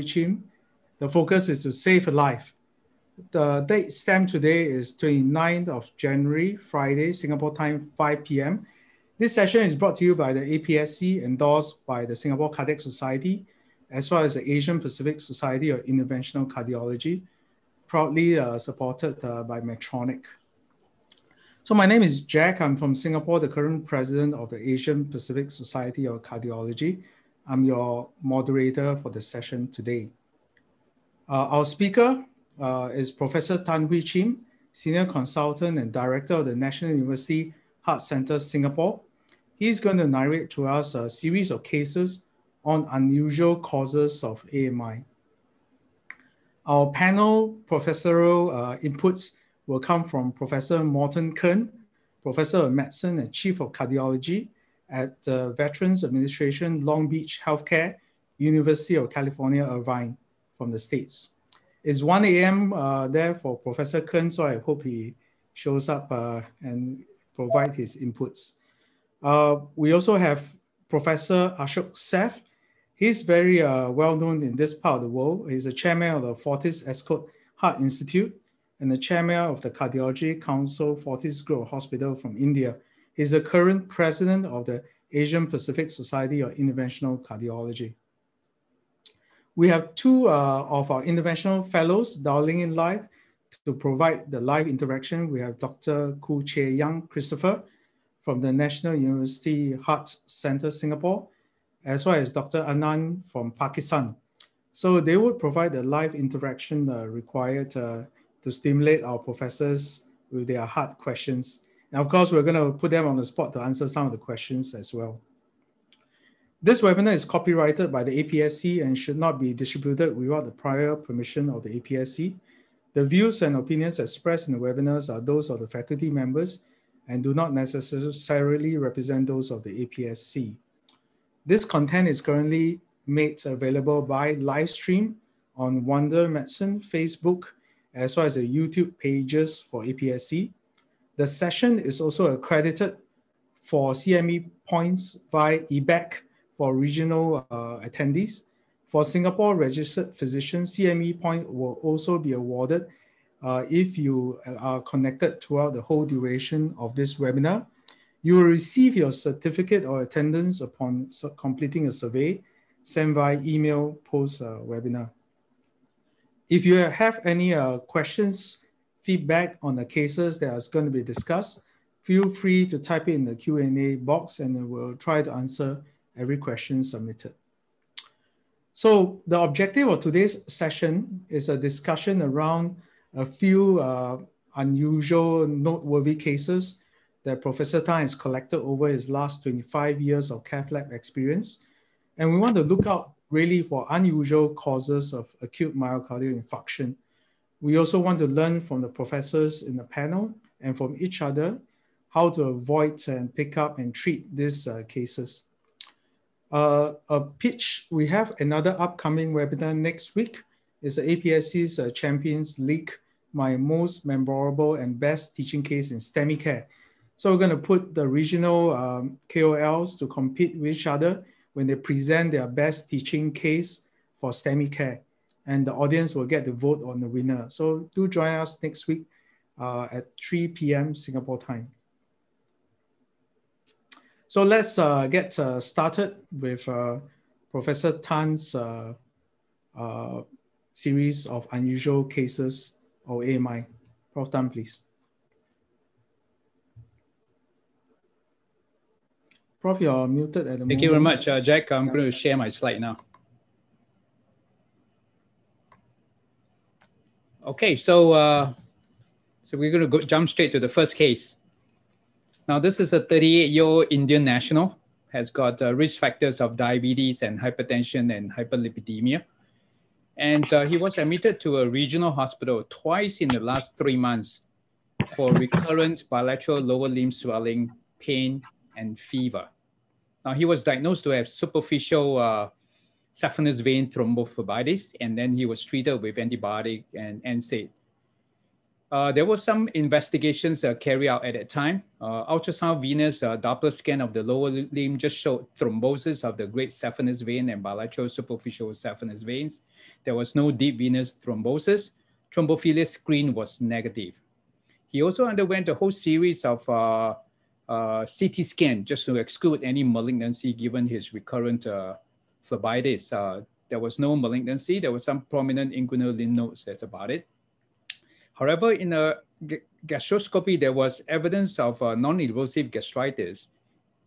Cheem. The focus is to save a life. The date stamp today is 29th of January, Friday, Singapore time, 5 p.m. This session is brought to you by the APSC, endorsed by the Singapore Cardiac Society, as well as the Asian Pacific Society of Interventional Cardiology, proudly uh, supported uh, by Medtronic. So my name is Jack. I'm from Singapore, the current president of the Asian Pacific Society of Cardiology. I'm your moderator for the session today. Uh, our speaker uh, is Professor Tan Huay Cheem, Senior Consultant and Director of the National University Heart Center, Singapore. He's going to narrate to us a series of cases on unusual causes of AMI. Our panel professorial uh, inputs will come from Professor Morton Kern, Professor of Medicine and Chief of Cardiology at the Veterans Administration, Long Beach Healthcare, University of California, Irvine from the States. It's 1 a.m. Uh, there for Professor Kern, so I hope he shows up uh, and provide his inputs. Uh, we also have Professor Ashok Seth. He's very uh, well known in this part of the world. He's the chairman of the Fortis Escorts Heart Institute and the chairman of the Cardiology Council Fortis Group Hospital from India. He's the current president of the Asian Pacific Society of Interventional Cardiology. We have two uh, of our interventional fellows dialing in live to provide the live interaction. We have Dr. Koo Che Yang Christopher from the National University Heart Center, Singapore, as well as Dr. Anand from Pakistan. So they would provide the live interaction uh, required uh, to stimulate our professors with their hard questions of course, we're going to put them on the spot to answer some of the questions as well. This webinar is copyrighted by the APSC and should not be distributed without the prior permission of the APSC. The views and opinions expressed in the webinars are those of the faculty members and do not necessarily represent those of the APSC. This content is currently made available by live stream on Wonder Medicine, Facebook, as well as the YouTube pages for APSC. The session is also accredited for CME points by EBAC for regional uh, attendees. For Singapore registered physicians, CME point will also be awarded uh, if you are connected throughout the whole duration of this webinar. You will receive your certificate or attendance upon completing a survey sent by email post uh, webinar. If you have any uh, questions feedback on the cases that is going to be discussed, feel free to type it in the Q&A box and we'll try to answer every question submitted. So the objective of today's session is a discussion around a few uh, unusual, noteworthy cases that Professor Tan has collected over his last 25 years of cath lab experience. And we want to look out really for unusual causes of acute myocardial infarction we also want to learn from the professors in the panel and from each other how to avoid and pick up and treat these uh, cases. Uh, a pitch, we have another upcoming webinar next week. It's the APSC's uh, Champions League, my most memorable and best teaching case in STEMI care. So we're gonna put the regional um, KOLs to compete with each other when they present their best teaching case for STEMI care and the audience will get to vote on the winner. So do join us next week uh, at 3 p.m. Singapore time. So let's uh, get uh, started with uh, Professor Tan's uh, uh, series of unusual cases of AMI. Prof. Tan, please. Prof, you're muted at the Thank moment. Thank you very much, Jack. I'm going to share my slide now. Okay, so uh, so we're going to go jump straight to the first case. Now, this is a 38-year-old Indian national, has got uh, risk factors of diabetes and hypertension and hyperlipidemia. And uh, he was admitted to a regional hospital twice in the last three months for recurrent bilateral lower limb swelling, pain, and fever. Now, he was diagnosed to have superficial uh, saphenous vein thrombophlebitis, and then he was treated with antibiotic and NSAID. Uh, there was some investigations uh, carried out at that time. Uh, ultrasound venous uh, Doppler scan of the lower limb just showed thrombosis of the great saphenous vein and bilateral superficial saphenous veins. There was no deep venous thrombosis. Thrombophilia screen was negative. He also underwent a whole series of uh, uh, CT scan just to exclude any malignancy given his recurrent phlebitis. Uh, there was no malignancy. There was some prominent inguinal lymph nodes. That's about it. However, in a gastroscopy, there was evidence of uh, non-erosive gastritis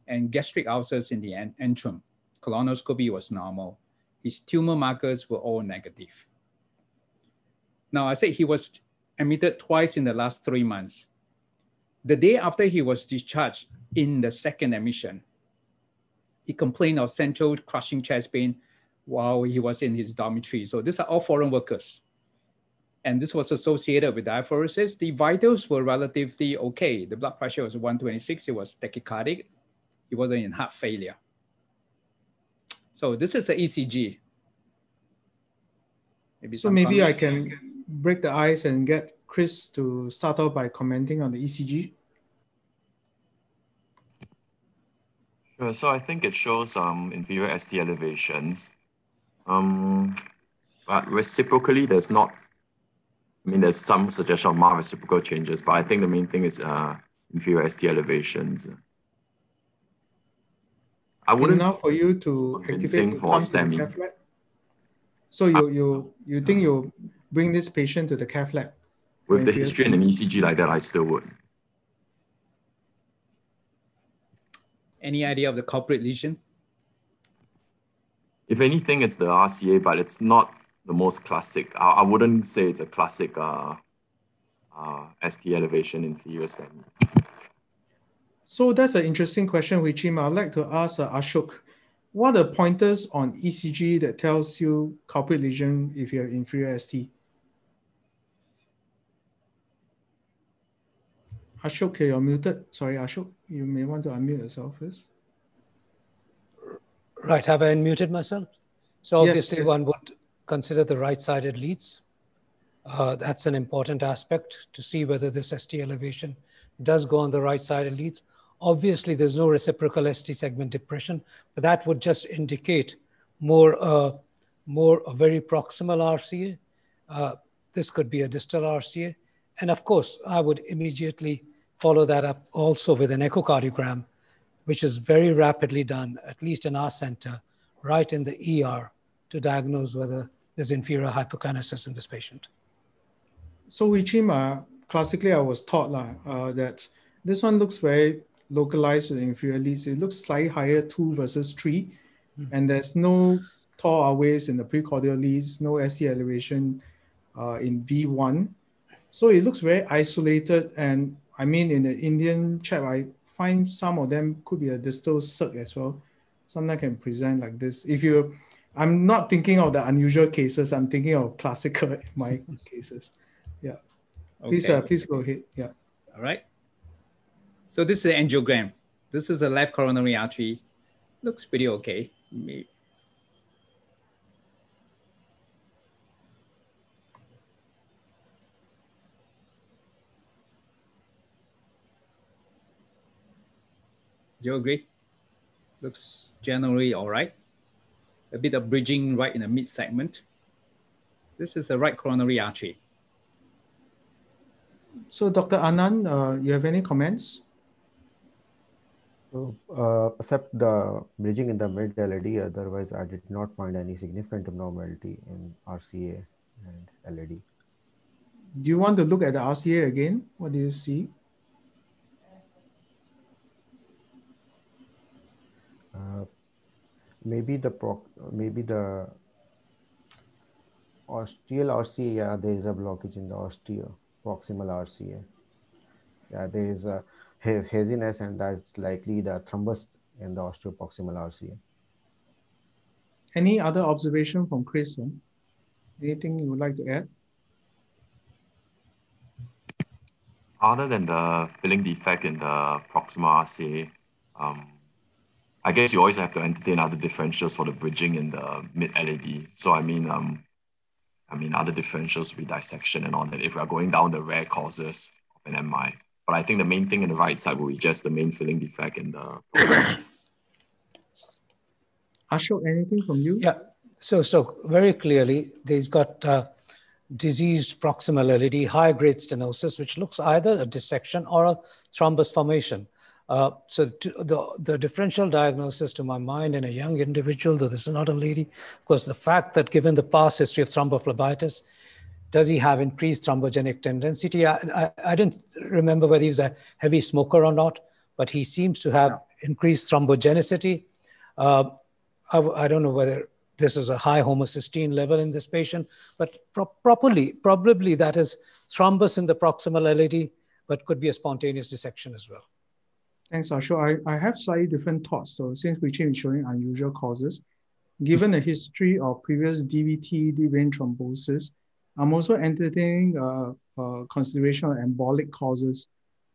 and gastric ulcers in the antrum. Colonoscopy was normal. His tumor markers were all negative. Now, I said he was admitted twice in the last three months. The day after he was discharged in the second admission, he complained of central crushing chest pain while he was in his dormitory. So these are all foreign workers and this was associated with diaphoresis. The vitals were relatively okay. The blood pressure was 126. It was tachycardic. He wasn't in heart failure. So this is the ECG. Maybe so maybe I can break the ice and get Chris to start off by commenting on the ECG. Sure. So I think it shows um, inferior ST elevations. Um, but reciprocally, there's not I mean, there's some suggestion of mild reciprocal changes, but I think the main thing is uh, inferior ST elevations. I wouldn't enough for you to activate for STEMI. So you you you think you bring this patient to the cath lab? With the history and an ECG like that, I still would. Any idea of the culprit lesion? If anything, it's the RCA, but it's not the most classic. I, I wouldn't say it's a classic uh, uh, ST elevation in the TUS So that's an interesting question, which I'd like to ask uh, Ashok. What are the pointers on ECG that tells you culprit lesion if you have inferior ST? Ashok, you're muted. Sorry, Ashok, you may want to unmute yourself first. Right, have I unmuted myself? So obviously yes, yes. one would consider the right-sided leads. Uh, that's an important aspect to see whether this ST elevation does go on the right-sided leads. Obviously, there's no reciprocal ST segment depression, but that would just indicate more, uh, more a very proximal RCA. Uh, this could be a distal RCA. And of course, I would immediately follow that up also with an echocardiogram, which is very rapidly done, at least in our center, right in the ER to diagnose whether there's inferior hypokinesis in this patient. So Wichima, classically I was taught uh, that this one looks very localized to the inferior leads. It looks slightly higher, two versus 3 mm-hmm. and there's no tall R waves in the precordial leads, no ST elevation uh, in V1. So it looks very isolated. And I mean, in the Indian chap, I find some of them could be a distal circ as well. Sometimes can present like this. If you I'm not thinking of the unusual cases. I'm thinking of classical in my cases. Yeah. Please, okay. uh, please go ahead. Yeah. All right. So this is the angiogram. This is the left coronary artery. Looks pretty okay. Do you agree? Looks generally all right a bit of bridging right in the mid segment. This is the right coronary artery. So Dr. Anand, uh, you have any comments? So, uh, except the bridging in the mid LAD, otherwise I did not find any significant abnormality in RCA and LAD. Do you want to look at the RCA again? What do you see? Maybe the pro maybe the ostial RCA, yeah, there is a blockage in the osteo proximal RCA. Yeah, there is a haziness, and that's likely the thrombus in the osteoproximal RCA. Any other observation from Chris? Anything you would like to add? Other than the filling defect in the proximal RCA, um, I guess you always have to entertain other differentials for the bridging in the mid LAD. So I mean, um, I mean, other differentials with dissection and all that if we are going down the rare causes of an MI. But I think the main thing in the right side will be just the main filling defect in the. Ashok, anything from you? Yeah. So, so very clearly, he's got uh, diseased proximal LAD, high-grade stenosis, which looks either a dissection or a thrombus formation. Uh, so the, the differential diagnosis to my mind in a young individual, though this is not a lady, of course, the fact that given the past history of thrombophlebitis, does he have increased thrombogenic tendency? I, I, I, didn't remember whether he was a heavy smoker or not, but he seems to have increased thrombogenicity. Uh, I, I, don't know whether this is a high homocysteine level in this patient, but pro properly, probably that is thrombus in the proximal LAD, but could be a spontaneous dissection as well. Thanks, Ashok. I, I have slightly different thoughts. So since we is showing unusual causes, given the history of previous DVT, deep vein thrombosis, I'm also entertaining uh, uh, consideration of embolic causes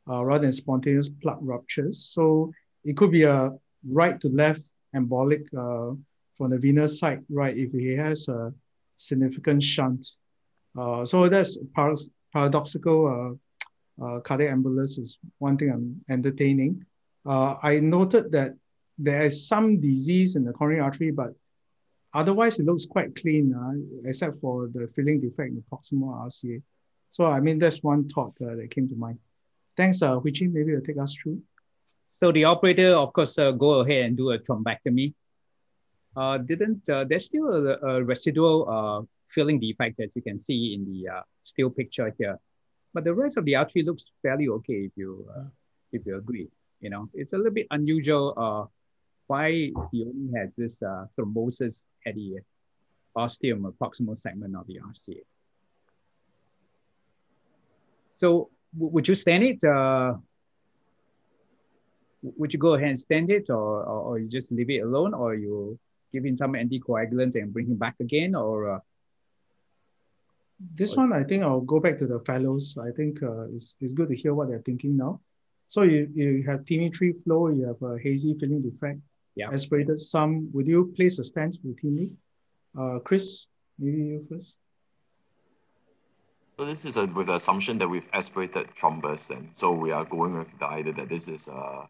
uh, rather than spontaneous plaque ruptures. So it could be a right to left embolic uh, from the venous side, right, if he has a significant shunt. Uh, so that's par paradoxical uh, cardiac embolus is one thing I'm entertaining. Uh, I noted that there is some disease in the coronary artery, but otherwise it looks quite clean, uh, except for the filling defect in the proximal RCA. So I mean, that's one thought uh, that came to mind. Thanks, uh, Huay Cheem. Maybe you'll take us through. So the operator, of course, uh, go ahead and do a thrombectomy. Uh, didn't uh, there's still a, a residual uh, filling defect as you can see in the uh, still picture here, but the rest of the artery looks fairly okay if you uh, if you agree. You know, it's a little bit unusual. Uh, why he only has this uh, thrombosis at the ostium or proximal segment of the RCA. So would you stand it? Uh, would you go ahead and stand it or, or, or, you just leave it alone or you give him some anticoagulants and bring him back again or? Uh, this one, I think I'll go back to the fellows. I think uh, it's, it's good to hear what they're thinking now. So you, you have TIMI3 flow, you have a hazy filling defect, yeah. aspirated some. Would you place a stent routinely? Uh, Chris, maybe you first. So this is a, with the assumption that we've aspirated thrombus then. So we are going with the idea that this is a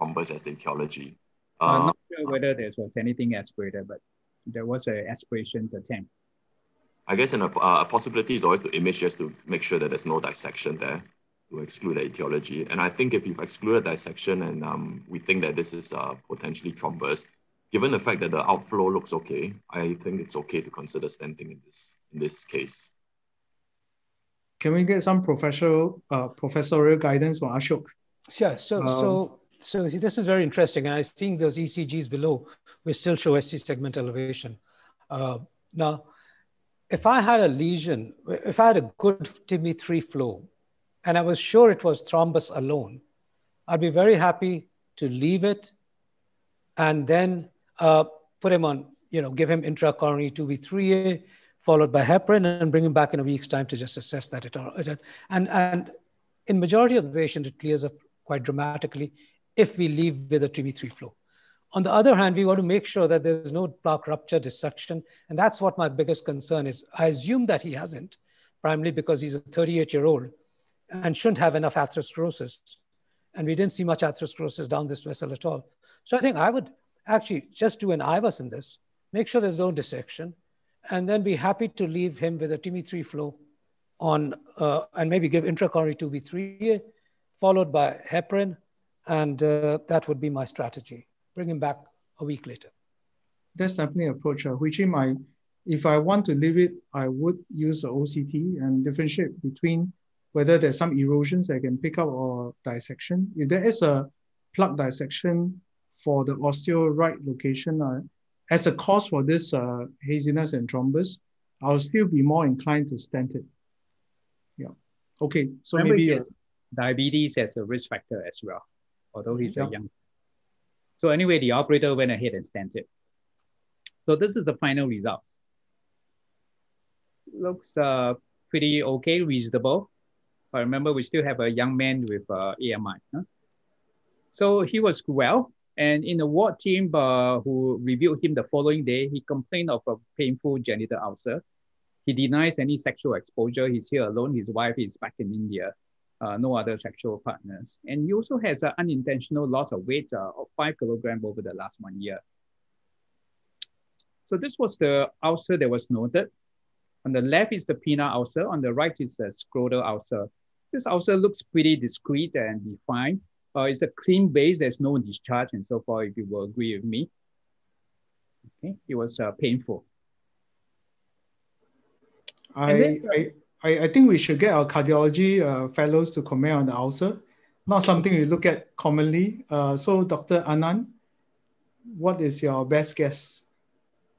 thrombus as the etiology. Uh, I'm not sure whether there was anything aspirated, but there was an aspiration attempt. I guess an, uh, a possibility is always to image just to make sure that there's no dissection there to exclude the etiology. And I think if you've excluded dissection and um, we think that this is uh, potentially thrombus, given the fact that the outflow looks okay, I think it's okay to consider stenting in this in this case. Can we get some professional uh, professorial guidance from Ashok? Sure. So um, so so this is very interesting, and I think those ECGs below, we still show ST segment elevation. Uh, now, if I had a lesion, if I had a good TIMI3 flow, and I was sure it was thrombus alone, I'd be very happy to leave it and then uh, put him on, you know, give him intracoronary 2B3A, followed by heparin, and bring him back in a week's time to just assess that. It, it, and, and in majority of the patients, it clears up quite dramatically if we leave with a TIMI3 flow. On the other hand, we want to make sure that there's no plaque rupture dissection. And that's what my biggest concern is. I assume that he hasn't, primarily because he's a 38 year old and shouldn't have enough atherosclerosis. And we didn't see much atherosclerosis down this vessel at all. So I think I would actually just do an IVUS in this, make sure there's no dissection, and then be happy to leave him with a TIMI3 flow on, uh, and maybe give intracoronary 2B3, followed by heparin, and uh, that would be my strategy bring him back a week later. That's definitely an approach, uh, which in my, if I want to leave it, I would use the OCT and differentiate between whether there's some erosions I can pick up or dissection. If there is a plaque dissection for the osteo right location, uh, as a cause for this uh, haziness and thrombus, I'll still be more inclined to stent it. Yeah. Okay. So Remember maybe diabetes as a risk factor as well, although he's yeah. a young so anyway, the operator went ahead and stamped it. So this is the final results. Looks uh, pretty okay, reasonable. But remember, we still have a young man with uh, AMI. Huh? So he was well. And in the ward team uh, who reviewed him the following day, he complained of a painful genital ulcer. He denies any sexual exposure. He's here alone. His wife is back in India. Uh, no other sexual partners. And he also has an unintentional loss of weight uh, of five kilograms over the last one year. So this was the ulcer that was noted. On the left is the penile ulcer. On the right is the scrotal ulcer. This ulcer looks pretty discreet and defined. Uh, it's a clean base. There's no discharge and so forth, if you will agree with me. Okay, it was uh, painful. I, then, I, I think we should get our cardiology uh, fellows to comment on the ulcer. Not something we look at commonly. Uh, so, Dr. Anand, what is your best guess?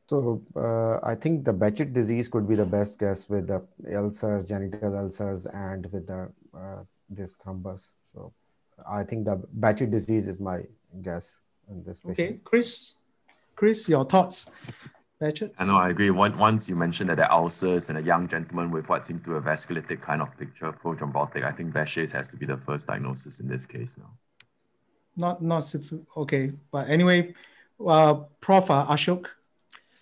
So uh, I think the Behçet disease could be the best guess with the ulcers, genital ulcers, and with the uh, this thrombus. So I think the Behçet disease is my guess in this patient. Okay, Chris, Chris, your thoughts? Behçet? I know, I agree. Once you mentioned that the ulcers and a young gentleman with what seems to be a vasculitic kind of picture, prothrombotic, I think Behçet's has to be the first diagnosis in this case now. Not, not okay, but anyway, uh, Prof. Uh, Ashok,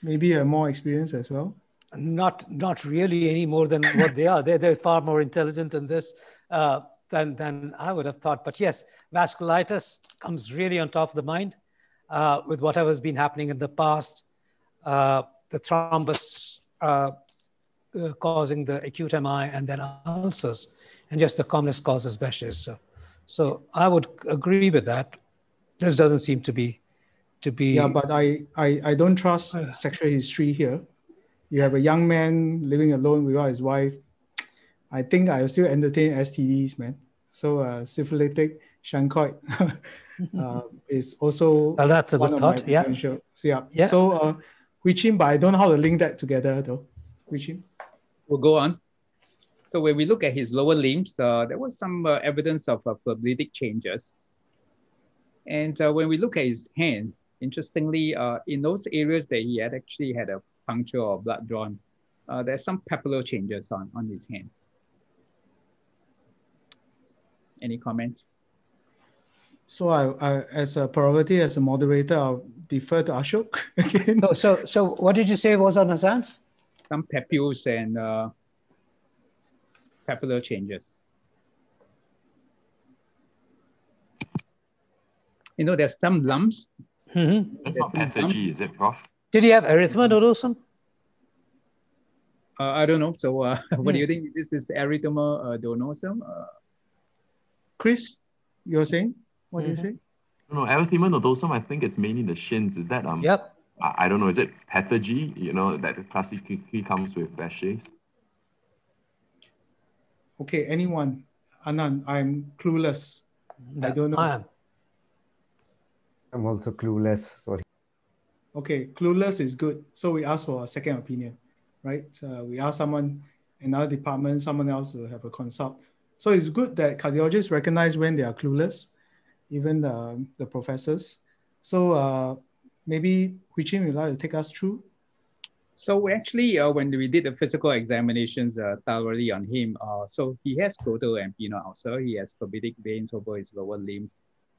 maybe a more experience as well. Not, not really any more than what they are. They're, they're far more intelligent in this uh, than, than I would have thought. But yes, vasculitis comes really on top of the mind uh, with whatever's been happening in the past. Uh, the thrombus uh, uh causing the acute MI and then ulcers, and yes, the commonest causes Behçet's. So, so I would agree with that. This doesn't seem to be to be. Yeah, but I I, I don't trust sexual history here. You have a young man living alone without his wife. I think I still entertain STDs, man. So uh, syphilitic chancroid uh, is also. Well, that's a good thought. Yeah. So, yeah. yeah. So, uh, Huay Cheem, but I don't know how to link that together though. Huay Cheem. We'll go on. So when we look at his lower limbs, uh, there was some uh, evidence of uh, phlebitic changes. And uh, when we look at his hands, interestingly, uh, in those areas that he had actually had a puncture or blood drawn, uh, there's some papillary changes on, on his hands. Any comments? So I, I, as a priority, as a moderator, I'll defer to Ashok again. So, so, so what did you say was on his hands? Some papules and uh, papillary changes. You know, there's some lumps Mm-hmm. That's not pathergy, is it, Prof? Did he have erythema nodosum? Uh, I don't know. So, uh, what do you think? This is erythema uh, nodosum. Uh, Chris, you're saying? What mm-hmm. do you say? No, erythema nodosum. I think it's mainly the shins. Is that um? Yep. I, I don't know. Is it pathergy? You know that classically comes with Behçet's. Okay, anyone? Anand, I'm clueless. I don't know. I am. I'm also clueless. Sorry. Okay, clueless is good. So we ask for a second opinion, right? Uh, we ask someone, in another department, someone else to have a consult. So it's good that cardiologists recognize when they are clueless, even the, the professors. So uh, maybe Huay Cheem would like to take us through. So we actually, uh, when we did the physical examinations uh, thoroughly on him, uh, so he has scrotal and penile ulcer. He has phlebitic veins over his lower limbs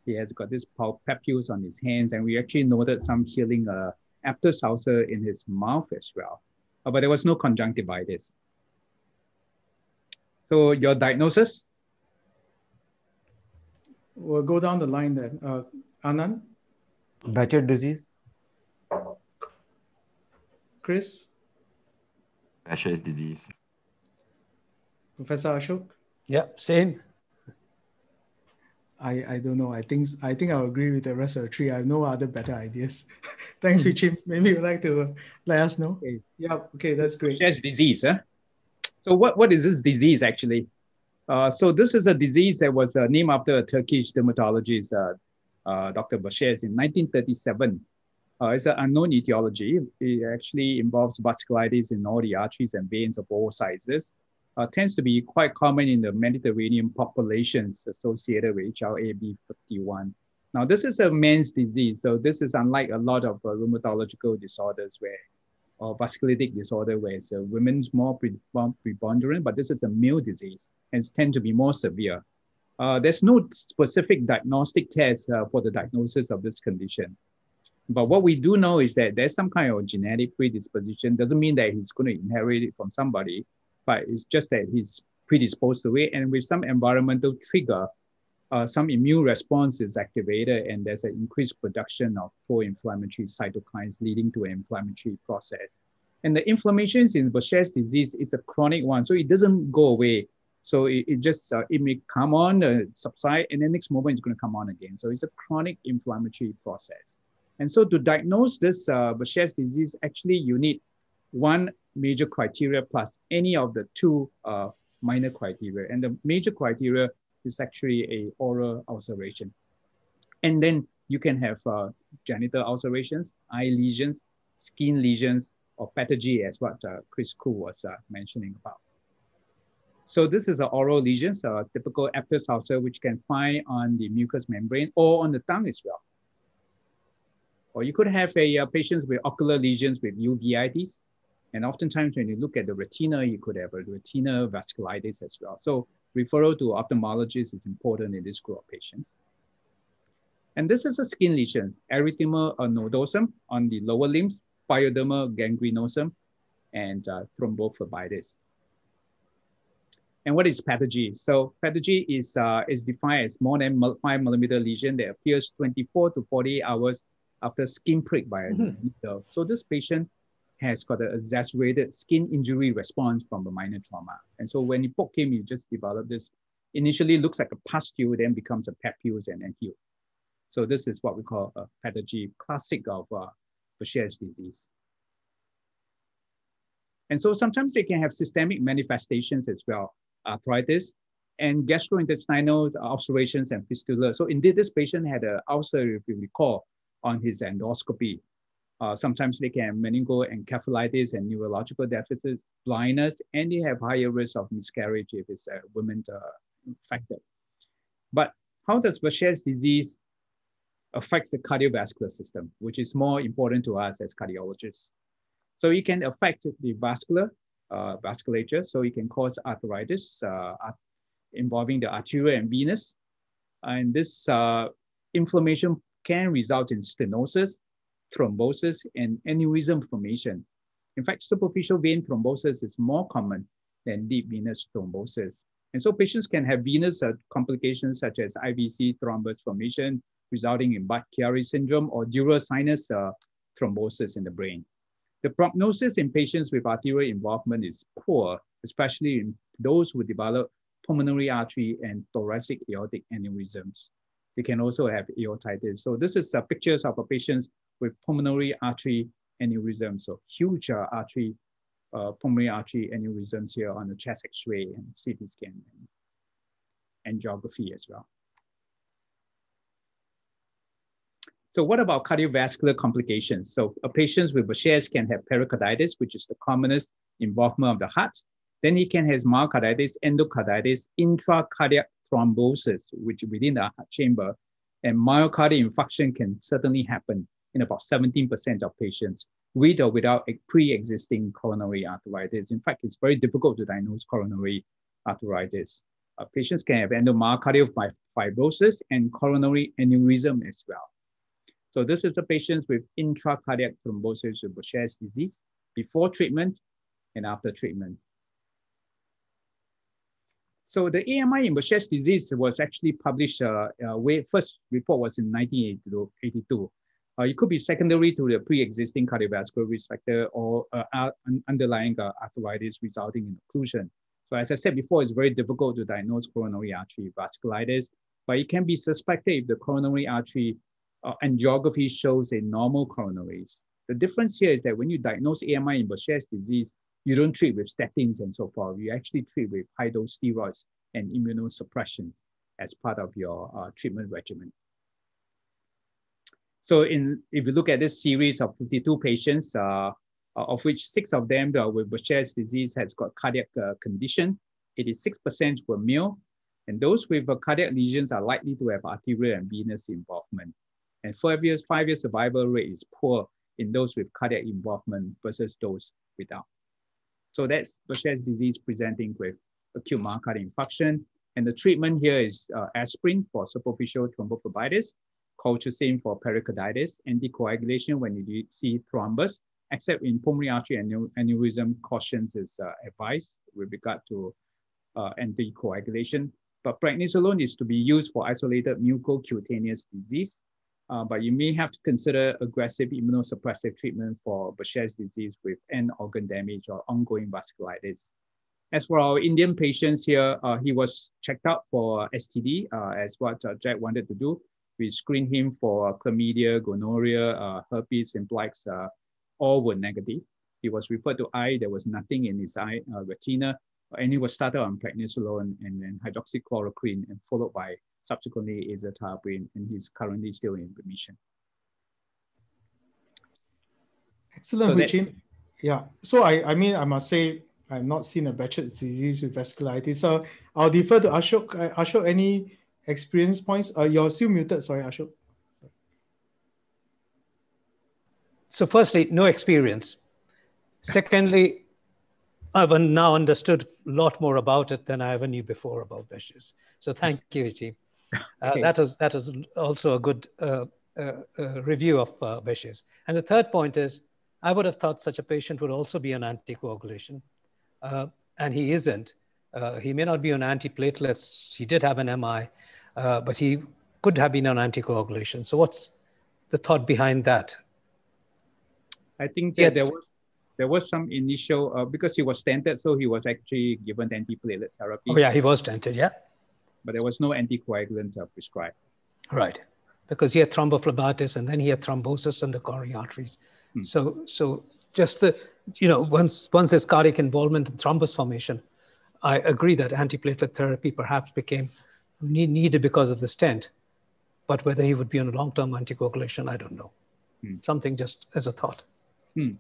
he has got this papules on his hands, and we actually noted some healing uh, aphthous ulcer in his mouth as well. Uh, but there was no conjunctivitis. So your diagnosis? We'll go down the line then. Uh, Anand? Behçet disease. Chris? Behçet's disease. Professor Ashok? Yeah, same. I, I don't know. I think I think I'll agree with the rest of the three. I have no other better ideas. Thanks, hmm. Richie. Maybe you'd like to let us know. Okay. Yeah, okay, that's great. Behçet's disease, huh? So what, what is this disease actually? Uh, so this is a disease that was uh, named after a Turkish dermatologist, uh, uh Dr. Behçet, in 1937. Uh, it's an unknown etiology. It actually involves vasculitis in all the arteries and veins of all sizes tends to be quite common in the Mediterranean populations associated with HLA-B51. Now, this is a man's disease, so this is unlike a lot of rheumatological disorders where, or vasculitic disorder where it's a women's more preponderant, but this is a male disease and tend to be more severe. Uh, there's no specific diagnostic test uh, for the diagnosis of this condition. But what we do know is that there's some kind of genetic predisposition. Doesn't mean that he's going to inherit it from somebody, but it's just that he's predisposed to it. And with some environmental trigger, uh, some immune response is activated and there's an increased production of pro-inflammatory cytokines leading to an inflammatory process. And the inflammations in Behçet's disease is a chronic one, so it doesn't go away. So it, it just, uh, it may come on, uh, subside, and the next moment it's gonna come on again. So it's a chronic inflammatory process. And so to diagnose this uh, Behçet's disease, actually you need one major criteria plus any of the two uh, minor criteria. And the major criteria is actually a oral ulceration. And then you can have uh, genital ulcerations, eye lesions, skin lesions, or pathergy as what uh, Chris Koo was uh, mentioning about. So this is an oral lesion, so a typical aphthous ulcer, which can find on the mucous membrane or on the tongue as well. Or you could have a uh, patients with ocular lesions with uveitis. And oftentimes when you look at the retina, you could have a retina vasculitis as well. So referral to ophthalmologist is important in this group of patients. And this is a skin lesion, erythema nodosum on the lower limbs, pyoderma gangrenosum, and uh, thrombophlebitis. And what is pathergy? So pathergy is, uh, is defined as more than five millimeter lesion that appears 24 to 48 hours after skin prick by a mm -hmm. needle. So this patient has got an exacerbated skin injury response from a minor trauma. And so when you poke him, you just develop this, initially looks like a pustule, then becomes a papules and then heal. So this is what we call a pathergy, classic of uh, Behçet's disease. And so sometimes they can have systemic manifestations as well, arthritis and gastrointestinal ulcerations and fistula. So indeed, this patient had an ulcer, if you recall, on his endoscopy. Uh, sometimes they can have meningoencephalitis and neurological deficits, blindness, and they have higher risk of miscarriage if it's a woman uh, affected. But how does Behçet's disease affect the cardiovascular system, which is more important to us as cardiologists? So it can affect the vascular uh, vasculature, so it can cause arteritis uh, involving the arterial and venous. And this uh, inflammation can result in stenosis, thrombosis, and aneurysm formation. In fact, superficial vein thrombosis is more common than deep venous thrombosis. And so patients can have venous uh, complications such as IVC thrombus formation, resulting in Budd-Chiari syndrome or dural sinus uh, thrombosis in the brain. The prognosis in patients with arterial involvement is poor, especially in those who develop pulmonary artery and thoracic aortic aneurysms. They can also have aortitis. So this is uh, pictures of a patients with pulmonary artery aneurysm. So huge uh, artery, uh, pulmonary artery aneurysms here on the chest x-ray and CT scan and angiography as well. So what about cardiovascular complications? So a patient with Behçet's can have pericarditis, which is the commonest involvement of the heart. Then he can have myocarditis, endocarditis, intracardiac thrombosis, which within the heart chamber, and myocardial infarction can certainly happen in about 17% of patients with or without a pre-existing coronary arteritis. In fact, it's very difficult to diagnose coronary arteritis. Uh, patients can have endomyocardial fibrosis and coronary aneurysm as well. So this is a patient with intracardiac thrombosis with Behçet's disease before treatment and after treatment. So the AMI in Behçet's disease was actually published, uh, uh, first report was in 1982. Uh, it could be secondary to the pre-existing cardiovascular risk factor or uh, underlying uh, arteritis resulting in occlusion. So as I said before, it's very difficult to diagnose coronary artery vasculitis, but it can be suspected if the coronary artery uh, angiography shows a normal coronaries. The difference here is that when you diagnose AMI in Behçet's disease, you don't treat with statins and so forth. You actually treat with high dose steroids and immunosuppressions as part of your uh, treatment regimen. So in, if you look at this series of 52 patients, uh, of which six of them uh, with Behçet's disease has got cardiac uh, condition, 86% were male, and those with uh, cardiac lesions are likely to have arterial and venous involvement. And five years, five year survival rate is poor in those with cardiac involvement versus those without. So that's Behçet's disease presenting with acute myocardial infarction. And the treatment here is uh, aspirin for superficial thrombophlebitis colchicine for pericarditis, anticoagulation when you see thrombus, except in pulmonary artery aneurysm, cautions is uh, advised with regard to uh, anticoagulation. But prednisolone is to be used for isolated mucocutaneous disease, uh, but you may have to consider aggressive immunosuppressive treatment for Behçet's disease with end organ damage or ongoing vasculitis. As for our Indian patients here, uh, he was checked out for STD uh, as what uh, Jack wanted to do. We screened him for chlamydia, gonorrhea, uh, herpes simplex, uh, all were negative. He was referred to eye, there was nothing in his eye retina, and he was started on prednisolone and then hydroxychloroquine and followed by subsequently azathioprine, and he's currently still in remission. Excellent, so yeah. So I, I mean, I must say, I've not seen a Behçet's disease with vasculitis. So I'll defer to Ashok. Uh, Ashok, any experience points? Uh, you're still muted. Sorry, Ashok. So firstly, no experience. Secondly, I've now understood a lot more about it than I ever knew before about Behçet's. So thank you, Eugene. Uh, that was that was also a good uh, uh, uh review of uh, Behçet's. And the third point is, I would have thought such a patient would also be on anticoagulation, uh, and he isn't. he may not be on antiplatelets. He did have an MI, but he could have been on anticoagulation. So what's the thought behind that? I think that there was there was some initial uh, because he was stented, so he was actually given antiplatelet therapy. Oh yeah, he was stented, yeah. But there was no anticoagulant uh, prescribed. Right, because he had thrombophlebitis and then he had thrombosis in the coronary arteries. Hmm. So so just the you know once once there's cardiac involvement and thrombus formation, I agree that antiplatelet therapy perhaps became need, needed because of the stent. But whether he would be on a long-term anticoagulation, I don't know. Hmm. Something just as a thought. Hmm.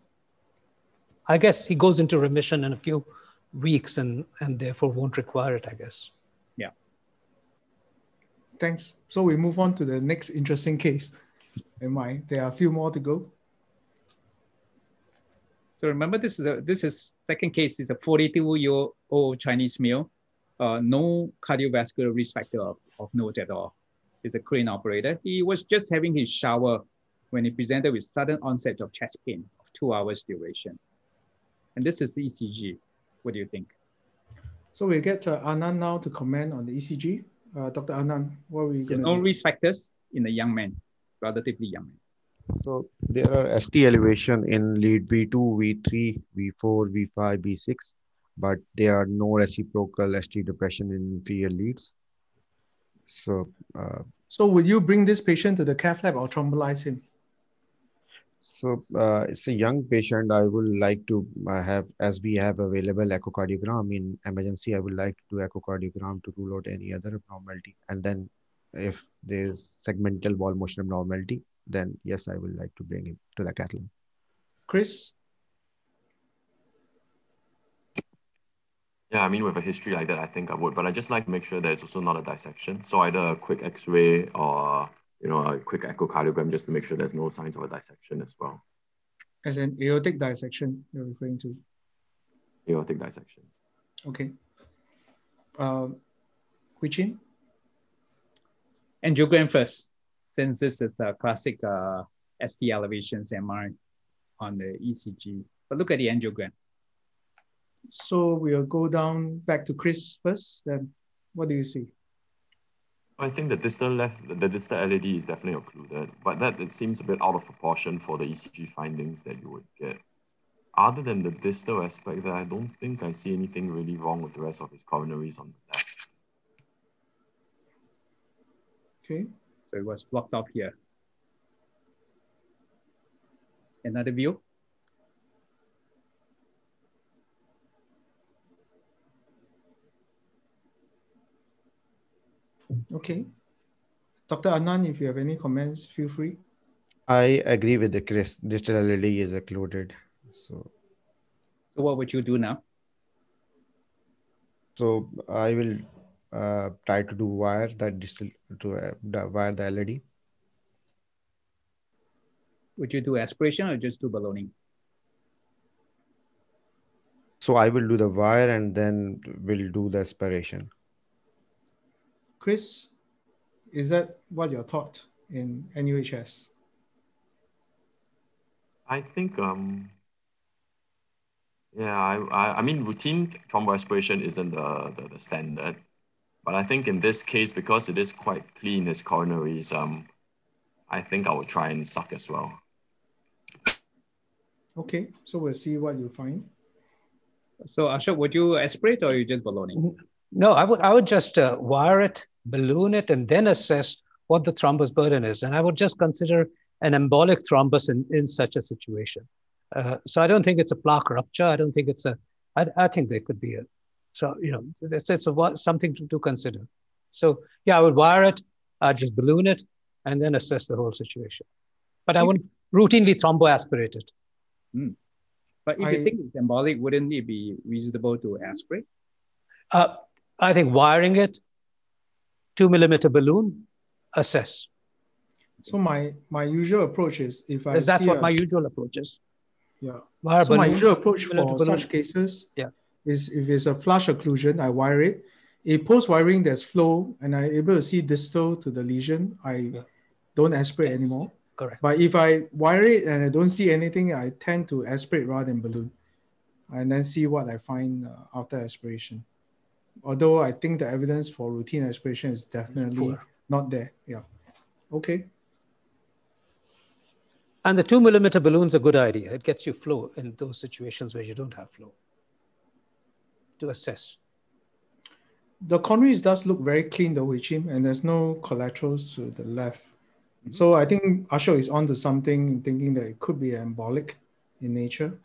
I guess he goes into remission in a few weeks and, and therefore won't require it, I guess. Yeah. Thanks. So we move on to the next interesting case. Am I? There are a few more to go. So remember, this is a this is second case is a 42 year old Chinese male, uh, no cardiovascular risk factor of, of note at all. He's a crane operator. He was just having his shower when he presented with sudden onset of chest pain of two hours duration. And this is the ECG. What do you think? So we get uh, Anand now to comment on the ECG. Uh, Dr. Anand, what are we going to No do? risk factors in a young man, relatively young man. So there are ST elevation in lead V2, V3, V4, V5, V6, but there are no reciprocal ST depression in inferior leads. So, uh, so would you bring this patient to the cath lab or thrombolyze him? So uh, it's a young patient. I would like to uh, have, as we have available echocardiogram in emergency, I would like to do echocardiogram to rule out any other abnormality. And then if there's segmental wall motion abnormality, then yes, I would like to bring him to the cath lab. Chris? Yeah, I mean, with a history like that, I think I would, but I just like to make sure that it's also not a dissection. So either a quick X-ray or you know, a quick echocardiogram just to make sure there's no signs of a dissection as well. As an aortic dissection, you're referring to? Aortic dissection. Okay. Uh, Huay Cheem? Angiogram first, since this is a classic uh, ST elevations MR on the ECG. But look at the angiogram. So we'll go down back to Chris first. Then what do you see? I think the distal left, the distal LAD is definitely occluded, but that it seems a bit out of proportion for the ECG findings that you would get. Other than the distal aspect, that I don't think I see anything really wrong with the rest of his coronaries on the left. Okay. So it was blocked up here. Another view. Okay. Dr. Anand, if you have any comments, feel free. I agree with the Chris. Digital LAD is occluded. So, so what would you do now? So I will uh, try to do wire that distal to uh, wire the LAD. Would you do aspiration or just do ballooning? So I will do the wire and then we'll do the aspiration. Chris, is that what your thought? in NUHS? I think, um, yeah, I, I, I mean, routine thromboaspiration isn't the, the, the, standard, but I think in this case, because it is quite clean as coronaries, um, I think I will try and suck as well. Okay, so we'll see what you find. So Ashok, would you aspirate or you just ballooning? No, I would I would just uh, wire it, balloon it, and then assess what the thrombus burden is. And I would just consider an embolic thrombus in, in such a situation. Uh, so I don't think it's a plaque rupture. I don't think it's a, I, I think there could be a, so, you know, it's, it's a, something to, to consider. So yeah, I would wire it, uh, just balloon it, and then assess the whole situation. But I wouldn't routinely thromboaspirate it. Mm. But if I, you think it's embolic, wouldn't it be reasonable to aspirate? Uh, I think wiring it, two millimeter balloon, assess. So my my usual approach is if I that's what a, my usual approach is. Yeah. Wire so balloon, my usual approach for balloon. such cases yeah. is if it's a flush occlusion, I wire it. A post wiring, there's flow, and I'm able to see distal to the lesion. I yeah. don't aspirate yes. anymore. Correct. But if I wire it and I don't see anything, I tend to aspirate rather than balloon, and then see what I find uh, after aspiration. Although I think the evidence for routine aspiration is definitely not there. Yeah. Okay. And the two millimeter balloon's a good idea. It gets you flow in those situations where you don't have flow to assess. The coronaries does look very clean though, Hui and there's no collaterals to the left. Mm-hmm. So I think Ashok is onto something in thinking that it could be embolic in nature.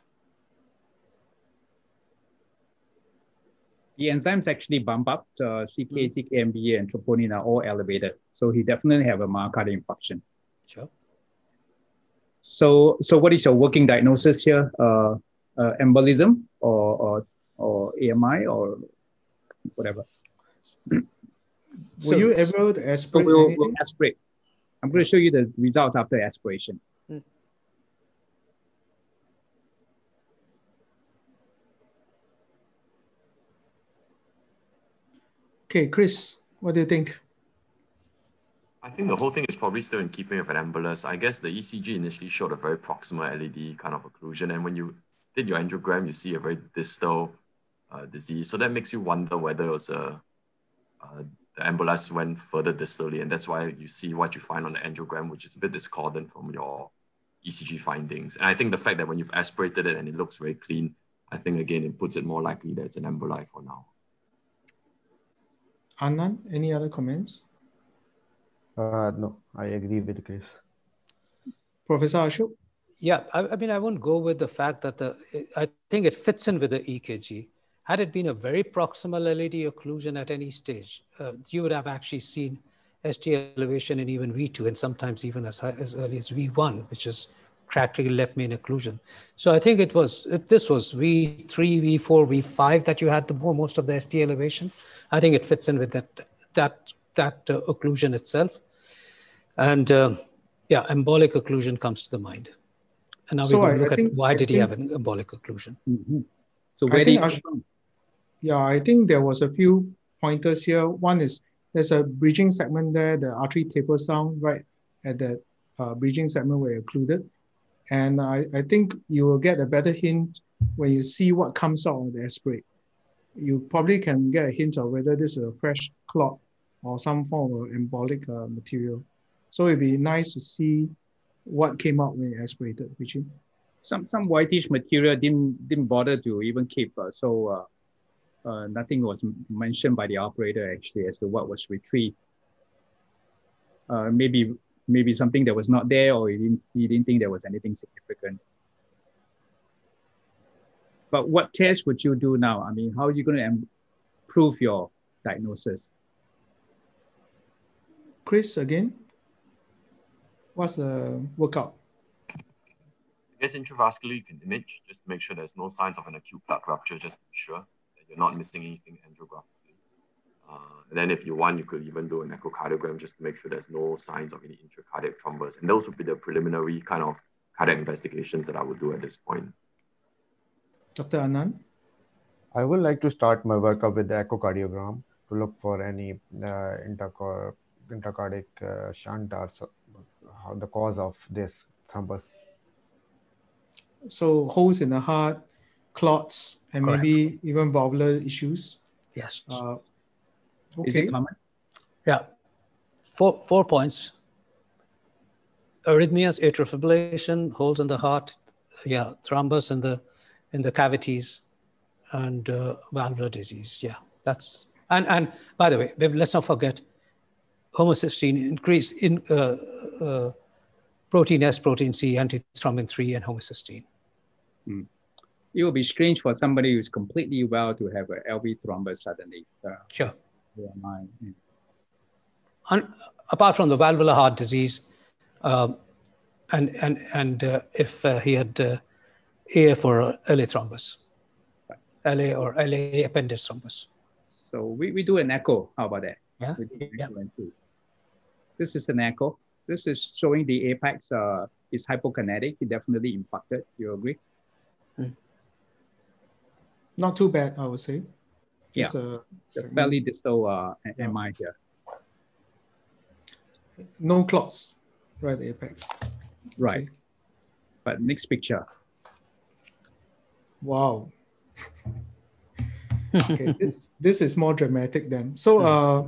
Enzymes actually bump up. Uh, CK, mm-hmm. CKMB, and troponin are all elevated. So he definitely have a myocardial infarction. Sure. So, so what is your working diagnosis here? Uh, uh, embolism or, or, or AMI or whatever? Will so, you ever aspirate? So we'll, we'll aspirate. I'm going to show you the results after aspiration. Hmm. Okay, Chris, what do you think? I think the whole thing is probably still in keeping with an embolus. I guess the ECG initially showed a very proximal LAD kind of occlusion. And when you did your angiogram, you see a very distal uh, disease. So that makes you wonder whether it was a, uh, the embolus went further distally. And that's why you see what you find on the angiogram, which is a bit discordant from your ECG findings. And I think the fact that when you've aspirated it and it looks very clean, I think again, it puts it more likely that it's an emboli for now. Anand, any other comments? Uh, no, I agree with Chris. Professor Ashok? Yeah, I, I, mean, I won't go with the fact that the, I think it fits in with the EKG. Had it been a very proximal LAD occlusion at any stage, uh, you would have actually seen ST elevation in even V2 and sometimes even as, high, as early as V1, which is practically left main occlusion. So I think it was, it, this was V3, V4, V5 that you had the most of the ST elevation. I think it fits in with that, that that uh, occlusion itself. And uh, yeah, embolic occlusion comes to the mind. And now so we look I at think, why I did think, he have an embolic occlusion. Mm-hmm. So where did yeah, I think there was a few pointers here. One is there's a bridging segment there, the artery tapers down right at that uh, bridging segment where occluded. And I, I think you will get a better hint when you see what comes out of the aspirate. You probably can get a hint of whether this is a fresh clot or some form of embolic uh, material. So it'd be nice to see what came out when aspirated, Richie. Some some whitish material didn't didn't bother to even keep. Uh, so uh, uh, nothing was mentioned by the operator actually as to what was retrieved. Uh, maybe maybe something that was not there, or he didn't he didn't think there was anything significant. But what test would you do now? I mean, how are you going to improve your diagnosis? Chris, again, what's the workout? I guess intravascularly you can image just to make sure there's no signs of an acute plaque rupture, just to be sure that you're not missing anything angiographically. Uh, and then if you want, you could even do an echocardiogram just to make sure there's no signs of any intracardiac thrombus. And those would be the preliminary kind of cardiac investigations that I would do at this point. Dr. Anand? I would like to start my workup with the echocardiogram to look for any uh, intercar intracardiac uh, shunt or how the cause of this thrombus. So holes in the heart, clots, and Correct. maybe even valvular issues. Yes. Uh, okay. Is it common? Yeah. Four, four points. Arrhythmias, atrial fibrillation, holes in the heart, yeah, thrombus in the in the cavities, and uh, valvular disease. Yeah, that's and and by the way, let's not forget homocysteine increase in uh, uh, protein S, protein C, antithrombin three, and homocysteine. Mm. It would be strange for somebody who's completely well to have an LV thrombus suddenly. Uh, sure. Yeah, and apart from the valvular heart disease, um, and and and uh, if uh, he had uh, AF or LA thrombus, LA or LA appendage thrombus. So we, we do an echo. How about that? Yeah. yeah. This is an echo. This is showing the apex uh, is hypokinetic. He definitely infarcted. You agree? Hmm. Not too bad, I would say. Just yeah. A, fairly distal uh, yeah. MI here. No clots right the apex. Right. Okay. But next picture. Wow. okay, this this is more dramatic then. So uh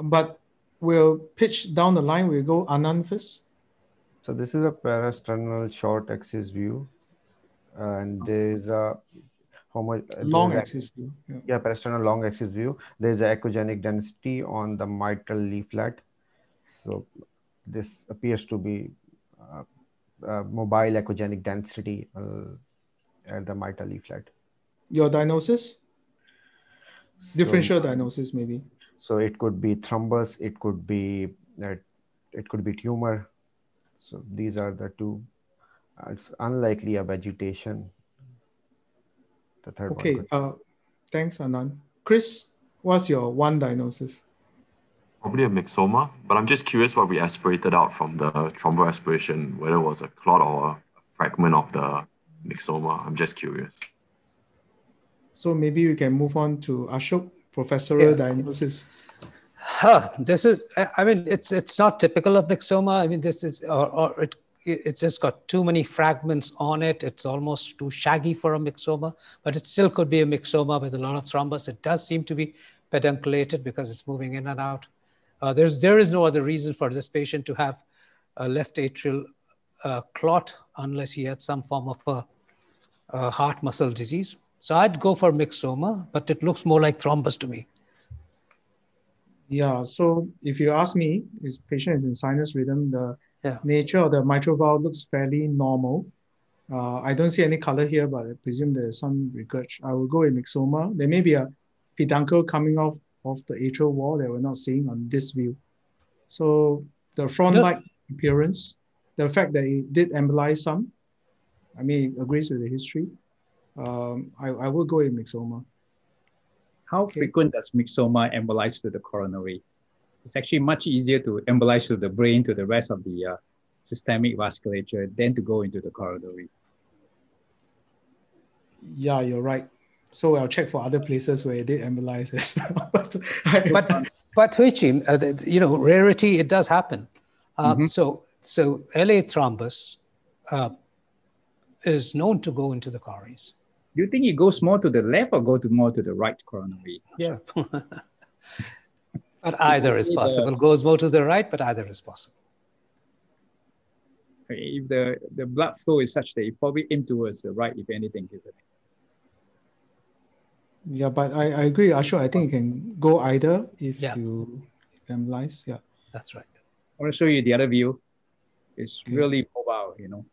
but we'll pitch down the line, we'll go Anand first. So this is a parasternal short axis view. And there's a homo long axis view. Yeah. yeah, long axis view. There's a echogenic density on the mitral leaflet. So this appears to be uh, uh, mobile echogenic density uh, at the mitral leaflet. Your diagnosis? Differential so, diagnosis, maybe. So it could be thrombus, it could be uh, it could be tumor. So these are the two. Uh, it's unlikely a vegetation. The third okay. one. Okay. Uh, thanks, Anand. Chris, what's your one diagnosis? Probably a myxoma, but I'm just curious what we aspirated out from the thromboaspiration, whether it was a clot or a fragment of the myxoma. I'm just curious. So maybe we can move on to Ashok, professorial yeah. diagnosis. Huh, this is, I mean, it's it's not typical of myxoma. I mean, this is, or, or it it's just got too many fragments on it. It's almost too shaggy for a myxoma, but it still could be a myxoma with a lot of thrombus. It does seem to be pedunculated because it's moving in and out. Uh, there's, there is no other reason for this patient to have a left atrial uh, clot unless he had some form of a, a, heart muscle disease. So I'd go for myxoma, but it looks more like thrombus to me. Yeah, so if you ask me, this patient is in sinus rhythm, the yeah. nature of the mitral valve looks fairly normal. Uh, I don't see any color here, but I presume there's some regurg. I will go with myxoma. There may be a peduncle coming off of the atrial wall that we're not seeing on this view. So the frond-like appearance, the fact that it did embolize some, I mean, it agrees with the history. Um, I, I will go with myxoma. How okay. frequent does myxoma embolize to the coronary? It's actually much easier to embolize to the brain, to the rest of the uh, systemic vasculature, than to go into the coronary. Yeah, you're right. So I'll check for other places where it did embolize as well. but but, but Huay Cheem, uh, you know, rarity, it does happen. Uh, mm-hmm. So so LA thrombus uh, is known to go into the coronaries. Do you think it goes more to the left or go to more to the right coronary? Yeah. but either is possible. Goes more to the right, but either is possible. If the, the blood flow is such that it probably aim towards the right, if anything, isn't it? Yeah, but I, I agree, Ashok. I think you can go either if yeah. you analyze. Yeah. That's right. I want to show you the other view. It's okay. really mobile, you know.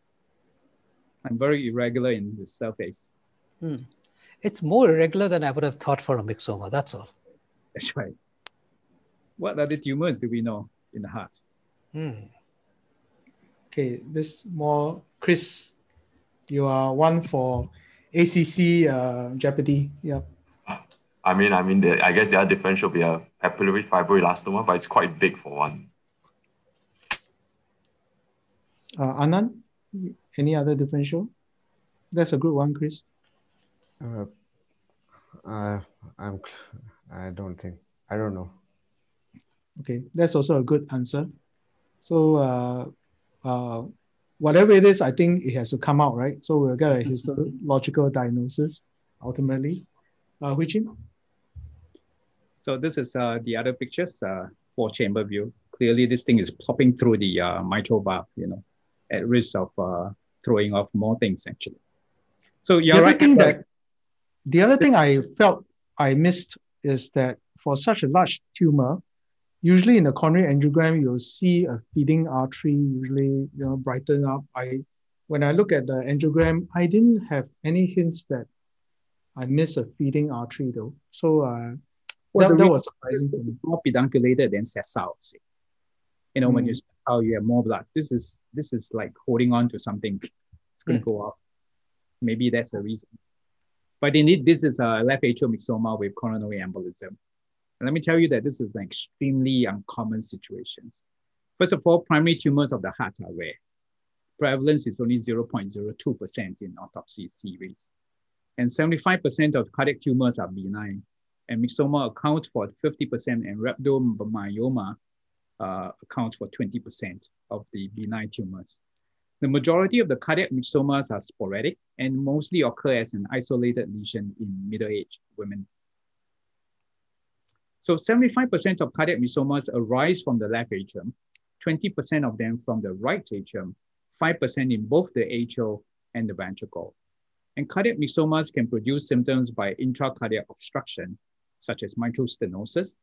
I'm very irregular in the surface. Hmm. It's more irregular than I would have thought for a myxoma. That's all. That's right. What other tumors do we know in the heart? Hmm. Okay, this more Chris. You are one for ACC uh, Jeopardy. Yeah. I mean, I mean, the, I guess the other difference should be a papillary fibroelastoma, but it's quite big for one. Uh, Anand, any other differential? That's a good one, Chris. Uh, uh, I'm, I don't think, I don't know. Okay, that's also a good answer. So, uh, uh, whatever it is, I think it has to come out, right? So we'll get a histological diagnosis ultimately. Uh, Huay Cheem? So this is uh, the other pictures, uh, four chamber view. Clearly this thing is popping through the uh, mitral valve, you know, at risk of uh, throwing off more things actually. So you're the right. Thing that, the other thing I felt I missed is that for such a large tumor, usually in a coronary angiogram, you'll see a feeding artery usually you know brighten up. I when I look at the angiogram, I didn't have any hints that I miss a feeding artery though. So uh, well, that, that was surprising for me. More pedunculated than sessile. See. You know, mm. when you sessile, you have more blood. This is this is like holding on to something. It's going to mm. go out. Maybe that's the reason. But indeed, this is a left atrial myxoma with coronary embolism. And let me tell you that this is an extremely uncommon situation. First of all, primary tumors of the heart are rare. Prevalence is only 0.02% in autopsy series. And 75% of cardiac tumors are benign. And myxoma accounts for 50% and rhabdomyoma uh, accounts for 20% of the benign tumors. The majority of the cardiac myxomas are sporadic and mostly occur as an isolated lesion in middle-aged women. So 75% of cardiac myxomas arise from the left atrium, 20% of them from the right atrium, 5% in both the atrial and the ventricle. And cardiac myxomas can produce symptoms by intracardiac obstruction, such as mitral stenosis,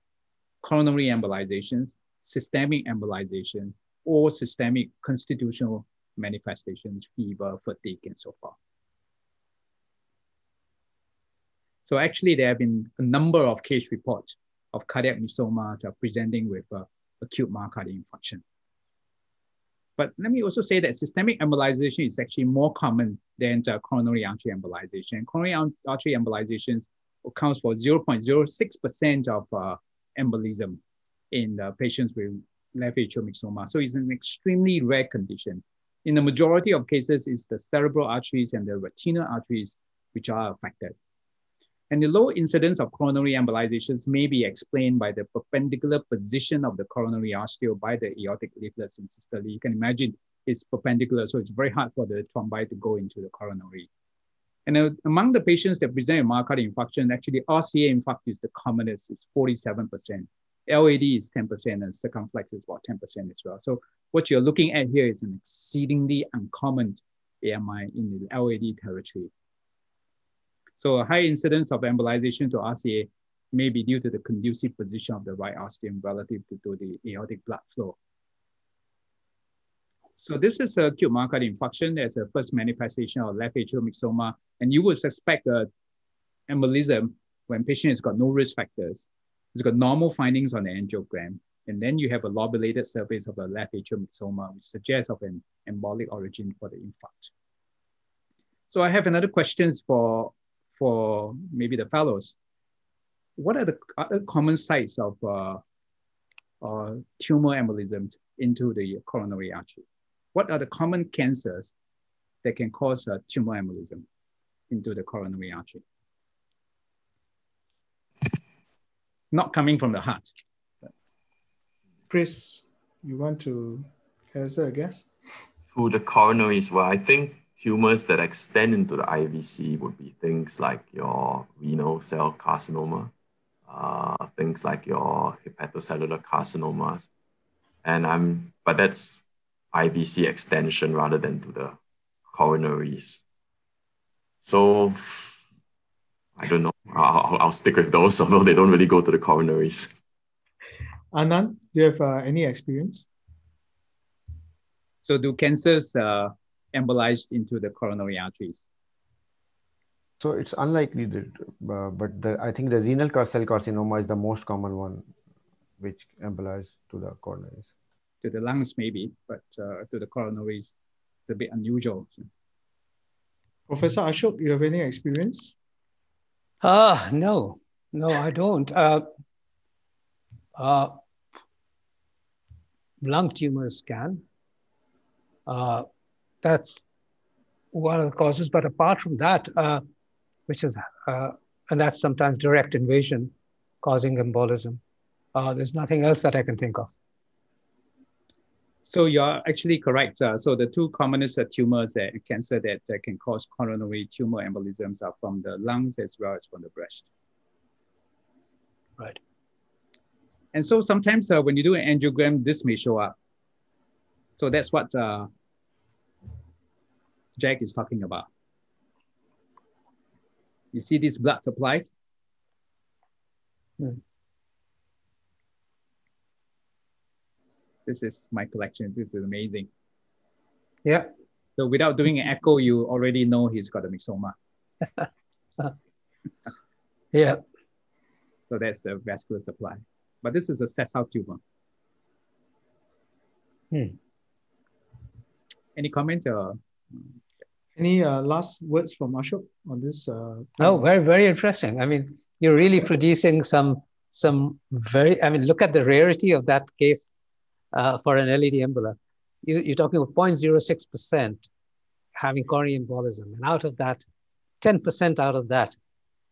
coronary embolizations, systemic embolization, or systemic constitutional manifestations, fever, fatigue, and so forth. So actually, there have been a number of case reports of cardiac myxoma presenting with uh, acute myocardial infarction. But let me also say that systemic embolization is actually more common than coronary artery embolization. Coronary artery embolizations accounts for 0.06% of uh, embolism in patients with left atrial myxoma. So it's an extremely rare condition in the majority of cases, it's the cerebral arteries and the retinal arteries which are affected. And the low incidence of coronary embolizations may be explained by the perpendicular position of the coronary artery by the aortic leaflets in systole. You can imagine it's perpendicular, so it's very hard for the thrombi to go into the coronary. And uh, among the patients that present with myocardial infarction, actually RCA infarct is the commonest, it's 47%. LAD is 10% and circumflex is about 10% as well. So what you're looking at here is an exceedingly uncommon AMI in the LAD territory. So a high incidence of embolization to RCA may be due to the conducive position of the right ostium relative to, to the aortic blood flow. So this is a acute myocardial infarction as a first manifestation of left atrial myxoma, and you would suspect a embolism when patient has got no risk factors it's got normal findings on the angiogram. And then you have a lobulated surface of the left atrial myxoma, which suggests of an embolic origin for the infarct. So I have another questions for, for maybe the fellows. What are the other common sites of uh, uh, tumor embolism into the coronary artery? What are the common cancers that can cause a tumor embolism into the coronary artery? not coming from the heart. Chris, you want to answer, I guess? To the coronaries, well, I think tumors that extend into the IVC would be things like your renal cell carcinoma, uh, things like your hepatocellular carcinomas. And I'm, but that's IVC extension rather than to the coronaries. So I don't know. I'll, I'll stick with those, although they don't really go to the coronaries. Anand, do you have uh, any experience? So, do cancers uh, embolize into the coronary arteries? So it's unlikely that, uh, but the, I think the renal cell carcinoma is the most common one, which embolize to the coronaries. To the lungs, maybe, but uh, to the coronaries, it's a bit unusual. Professor Ashok, you have any experience? Uh, no, no, I don't. Uh, uh, lung tumors can. Uh, that's one of the causes. But apart from that, uh, which is, uh, and that's sometimes direct invasion causing embolism. Uh, there's nothing else that I can think of. So you're actually correct. Uh, so the two commonest uh, tumors that cancer that uh, can cause coronary tumor embolisms are from the lungs as well as from the breast. Right. And so sometimes uh, when you do an angiogram, this may show up. So that's what uh, Jack is talking about. You see this blood supply? Hmm. This is my collection. This is amazing. Yeah. So without doing an echo, you already know he's got a myxoma. yeah. So that's the vascular supply. But this is a sessile tumor. Hmm. Any comment? Uh, Any uh, last words from Ashok on this? Uh, oh, very, very interesting. I mean, you're really producing some, some very, I mean, look at the rarity of that case uh, for an LAD embola. You, are talking about 0.06% having coronary embolism. And out of that, 10% out of that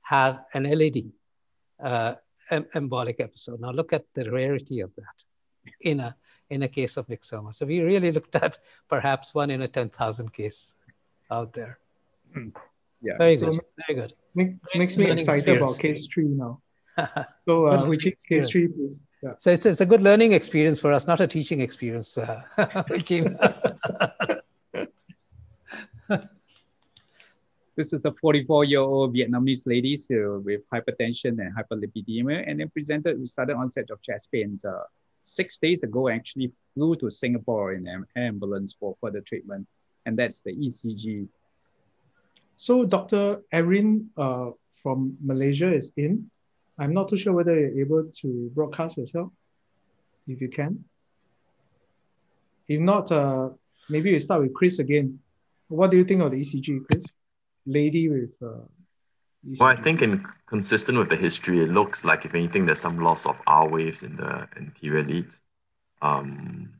have an LAD uh, em embolic episode. Now look at the rarity of that in a, in a case of myxoma. So we really looked at perhaps one in a 10,000 case out there. Yeah. Very good. So Very good. Make, makes me excited experience. about case three now. so uh, which is case three, please? Yeah. So it's, it's a good learning experience for us, not a teaching experience. Uh, this is the 44-year-old Vietnamese lady so with hypertension and hyperlipidemia, and then presented with sudden onset of chest pain. Uh, six days ago, actually flew to Singapore in an ambulance for further treatment, and that's the ECG. So Dr. Erin uh, from Malaysia is in. I'm not too sure whether you're able to broadcast yourself, if you can. If not, uh, maybe we start with Chris again. What do you think of the ECG, Chris? lady with. Uh, well, I think in consistent with the history, it looks like if anything, there's some loss of R waves in the anterior leads. Um,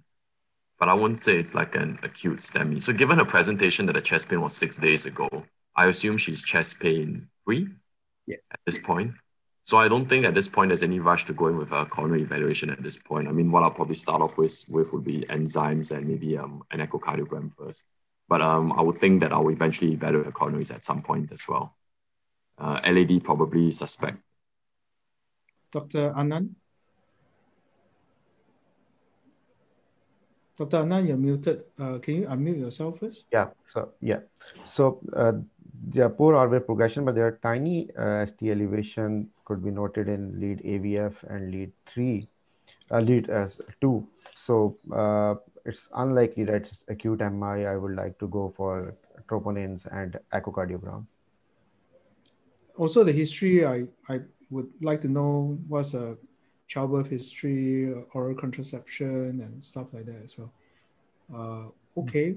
but I wouldn't say it's like an acute STEMI. So given her presentation that the chest pain was six days ago, I assume she's chest pain free yeah. at this point. So I don't think at this point there's any rush to go in with a coronary evaluation at this point. I mean, what I'll probably start off with, with would be enzymes and maybe um, an echocardiogram first. But um, I would think that I'll eventually evaluate the coronaries at some point as well. Uh, LAD probably suspect. Dr. Anand? Dr. Anand, you're muted. Uh, can you unmute yourself first? Yeah, so yeah. So uh, they are poor R-wave progression, but there are tiny uh, ST elevation could be noted in lead AVF and lead 3, uh, lead as 2. So uh, it's unlikely that it's acute MI. I would like to go for troponins and echocardiogram. Also, the history, I, I would like to know what's a childbirth history, oral contraception, and stuff like that as well. Uh, okay.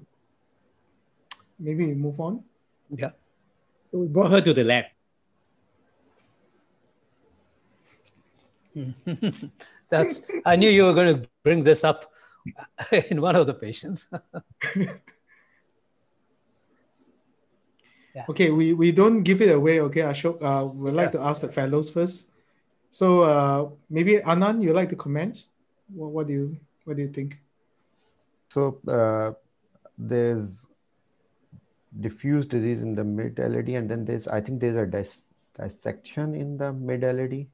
Maybe we move on. Yeah. So we brought her to the lab. That's, I knew you were going to bring this up in one of the patients. yeah. Okay, we, we don't give it away, okay, Ashok. Uh, we'd like yeah. to ask the fellows first. So uh, maybe Anand, you'd like to comment? What, what do you what do you think? So uh, there's diffuse disease in the mid LAD, and then there's I think there's a dis dissection in the mid LAD.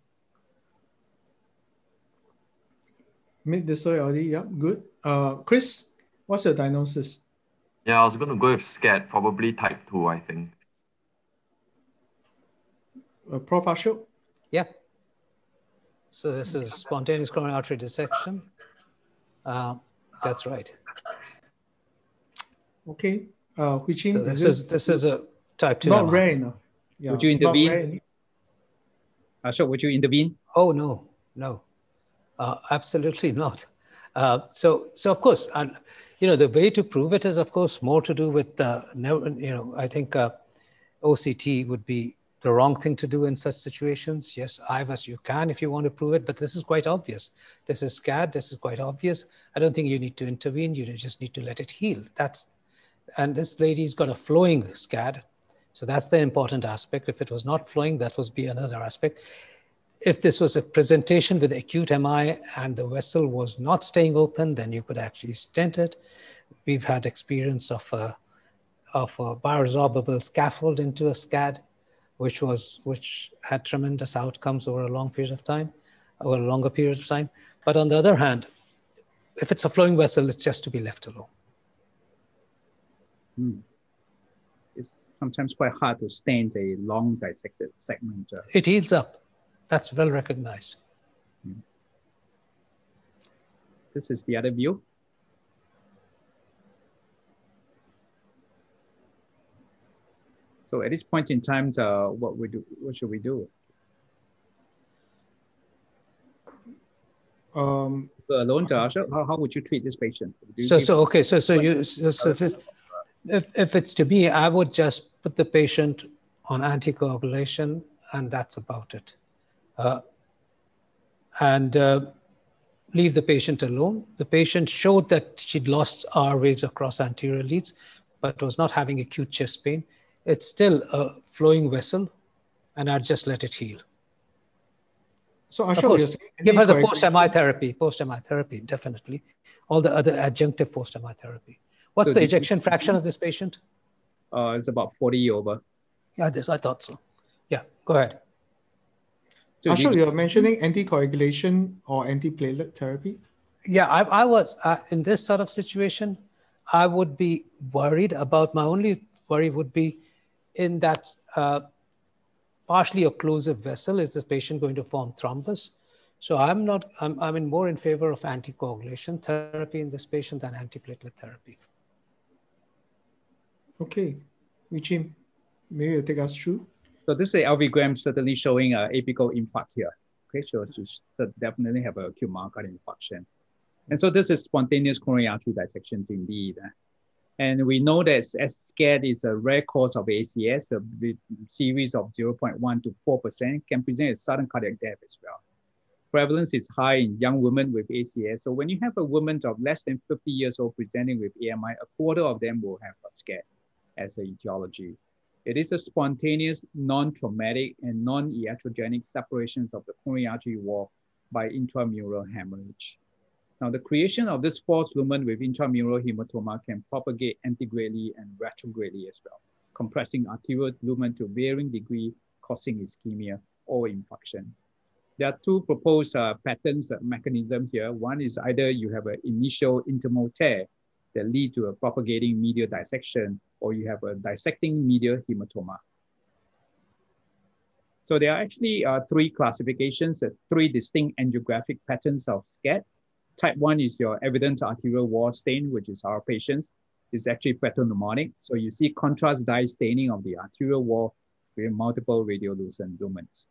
Mid distal LAD, yeah, good. Uh, Chris, what's your diagnosis? Yeah, I was going to go with SCAD, probably type 2, I think. Uh, Prof. Ashok? Yeah. So this is spontaneous coronary artery dissection. Uh, that's right. Okay. Uh, which so this is this is a type 2 not rare enough. Yeah, would you intervene? Ashok, would you intervene? Oh, no, no. Uh, absolutely not. Uh, so, so of course, and you know, the way to prove it is, of course, more to do with, uh, you know, I think uh, OCT would be the wrong thing to do in such situations. Yes, IVUS, you can if you want to prove it, but this is quite obvious. This is SCAD, this is quite obvious. I don't think you need to intervene. You just need to let it heal. That's, and this lady's got a flowing SCAD. So that's the important aspect. If it was not flowing, that would be another aspect. if this was a presentation with acute MI and the vessel was not staying open, then you could actually stent it. We've had experience of a, of a bioresorbable scaffold into a SCAD, which was which had tremendous outcomes over a long period of time, over a longer period of time. But on the other hand, if it's a flowing vessel, it's just to be left alone. Hmm. It's sometimes quite hard to stent a long dissected segment. Uh, it heals up. That's well recognized. Hmm. This is the other view. So at this point in time, uh, what we do, what should we do? Um, alone, Tasha, how, how would you treat this patient? So, so okay, so so you so, so if, it, if if it's to me, I would just put the patient on anticoagulation, and that's about it, uh, and uh, leave the patient alone. The patient showed that she'd lost R waves across anterior leads, but was not having acute chest pain it's still a flowing vessel, and I'd just let it heal. So Ashok, give her the post-MI therapy, post-MI therapy, definitely. All the other adjunctive post-MI therapy. What's so the ejection fraction of this patient? Uh, it's about 40 over. Yeah, this, I thought so. Yeah, go ahead. So Ashok, you, are mentioning anticoagulation or antiplatelet therapy? Yeah, I, I was uh, in this sort of situation. I would be worried about my only worry would be in that uh, partially occlusive vessel, is this patient going to form thrombus? So I'm not, I'm, I'm in more in favor of anticoagulation therapy in this patient than antiplatelet therapy. Okay, Huay Cheem, maybe you take us through. So this is LV gram certainly showing an apical infarct here. Okay, so, so definitely have a acute myocardial infarction. And so this is spontaneous coronary artery dissections indeed. And we know that SCAD is a rare cause of ACS, a series of 0.1 to 4% can present a sudden cardiac death as well. Prevalence is high in young women with ACS. So when you have a woman of less than 50 years old presenting with AMI, a quarter of them will have a SCAD as a etiology. It is a spontaneous, non-traumatic, and non-iatrogenic separations of the coronary artery wall by intramural hemorrhage. Now, the creation of this false lumen with intramural hematoma can propagate antegradely and retrogradely as well, compressing arterial lumen to varying degree, causing ischemia or infarction. There are two proposed uh, patterns uh, mechanism here. One is either you have an initial intimal tear that lead to a propagating medial dissection, or you have a dissecting medial hematoma. So there are actually uh, three classifications, uh, three distinct angiographic patterns of SCAD. Type 1 is your evident arterial wall stain, which is our patients. It's actually pathognomonic. So you see contrast dye staining of the arterial wall with multiple radiolucent lumens.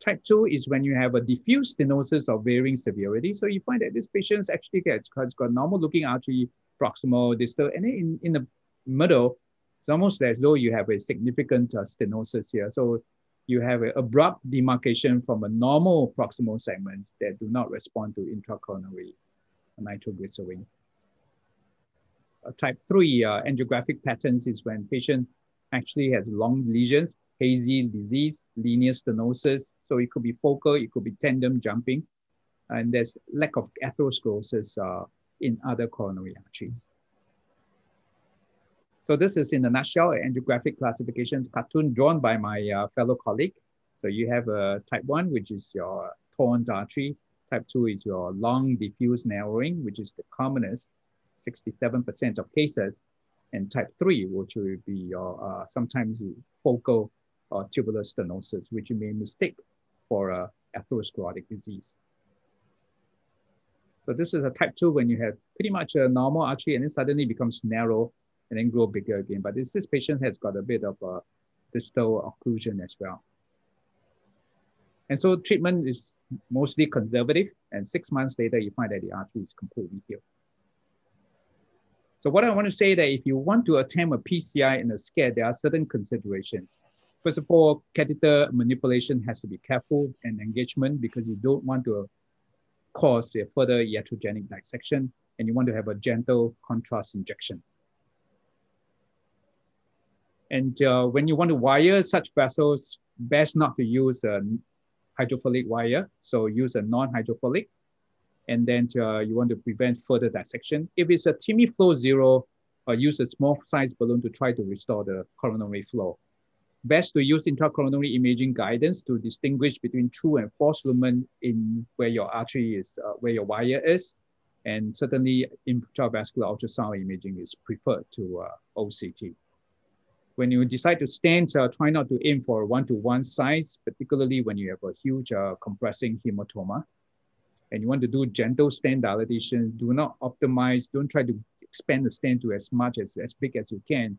Type 2 is when you have a diffuse stenosis of varying severity. So you find that this patient actually has got normal looking artery, proximal, distal, and in, in the middle, it's almost as though you have a significant uh, stenosis here. So you have an abrupt demarcation from a normal proximal segment that do not respond to intracoronary nitroglycerin. Uh, type 3 uh, angiographic patterns is when patient actually has long lesions, hazy disease, linear stenosis. So it could be focal, it could be tandem jumping, and there's lack of atherosclerosis uh, in other coronary arteries. So this is in a nutshell, angiographic classification cartoon drawn by my uh, fellow colleague. So you have a type one, which is your torn artery. Type two is your long diffuse narrowing, which is the commonest, 67% of cases. And type three, which will be your uh, sometimes focal or tubular stenosis, which you may mistake for a atherosclerotic disease. So this is a type two when you have pretty much a normal artery and then suddenly becomes narrow and then grow bigger again. But this, this patient has got a bit of a distal occlusion as well. And so treatment is mostly conservative, and six months later, you find that the artery is completely healed. So what I want to say that if you want to attempt a PCI in a SCAD, there are certain considerations. First of all, catheter manipulation has to be careful and engagement because you don't want to cause a further iatrogenic dissection and you want to have a gentle contrast injection. And uh, when you want to wire such vessels, best not to use a hydrophilic wire. So use a non-hydrophilic. And then uh, you want to prevent further dissection. If it's a TIMI flow zero, uh, use a small size balloon to try to restore the coronary flow. Best to use intracoronary imaging guidance to distinguish between true and false lumen in where your artery is, uh, where your wire is. And certainly intravascular ultrasound imaging is preferred to uh, OCT. When you decide to stent, uh, try not to aim for one-to-one size, particularly when you have a huge uh, compressing hematoma. And you want to do gentle stent dilatation. Do not optimize, don't try to expand the stent to as much as, as big as you can.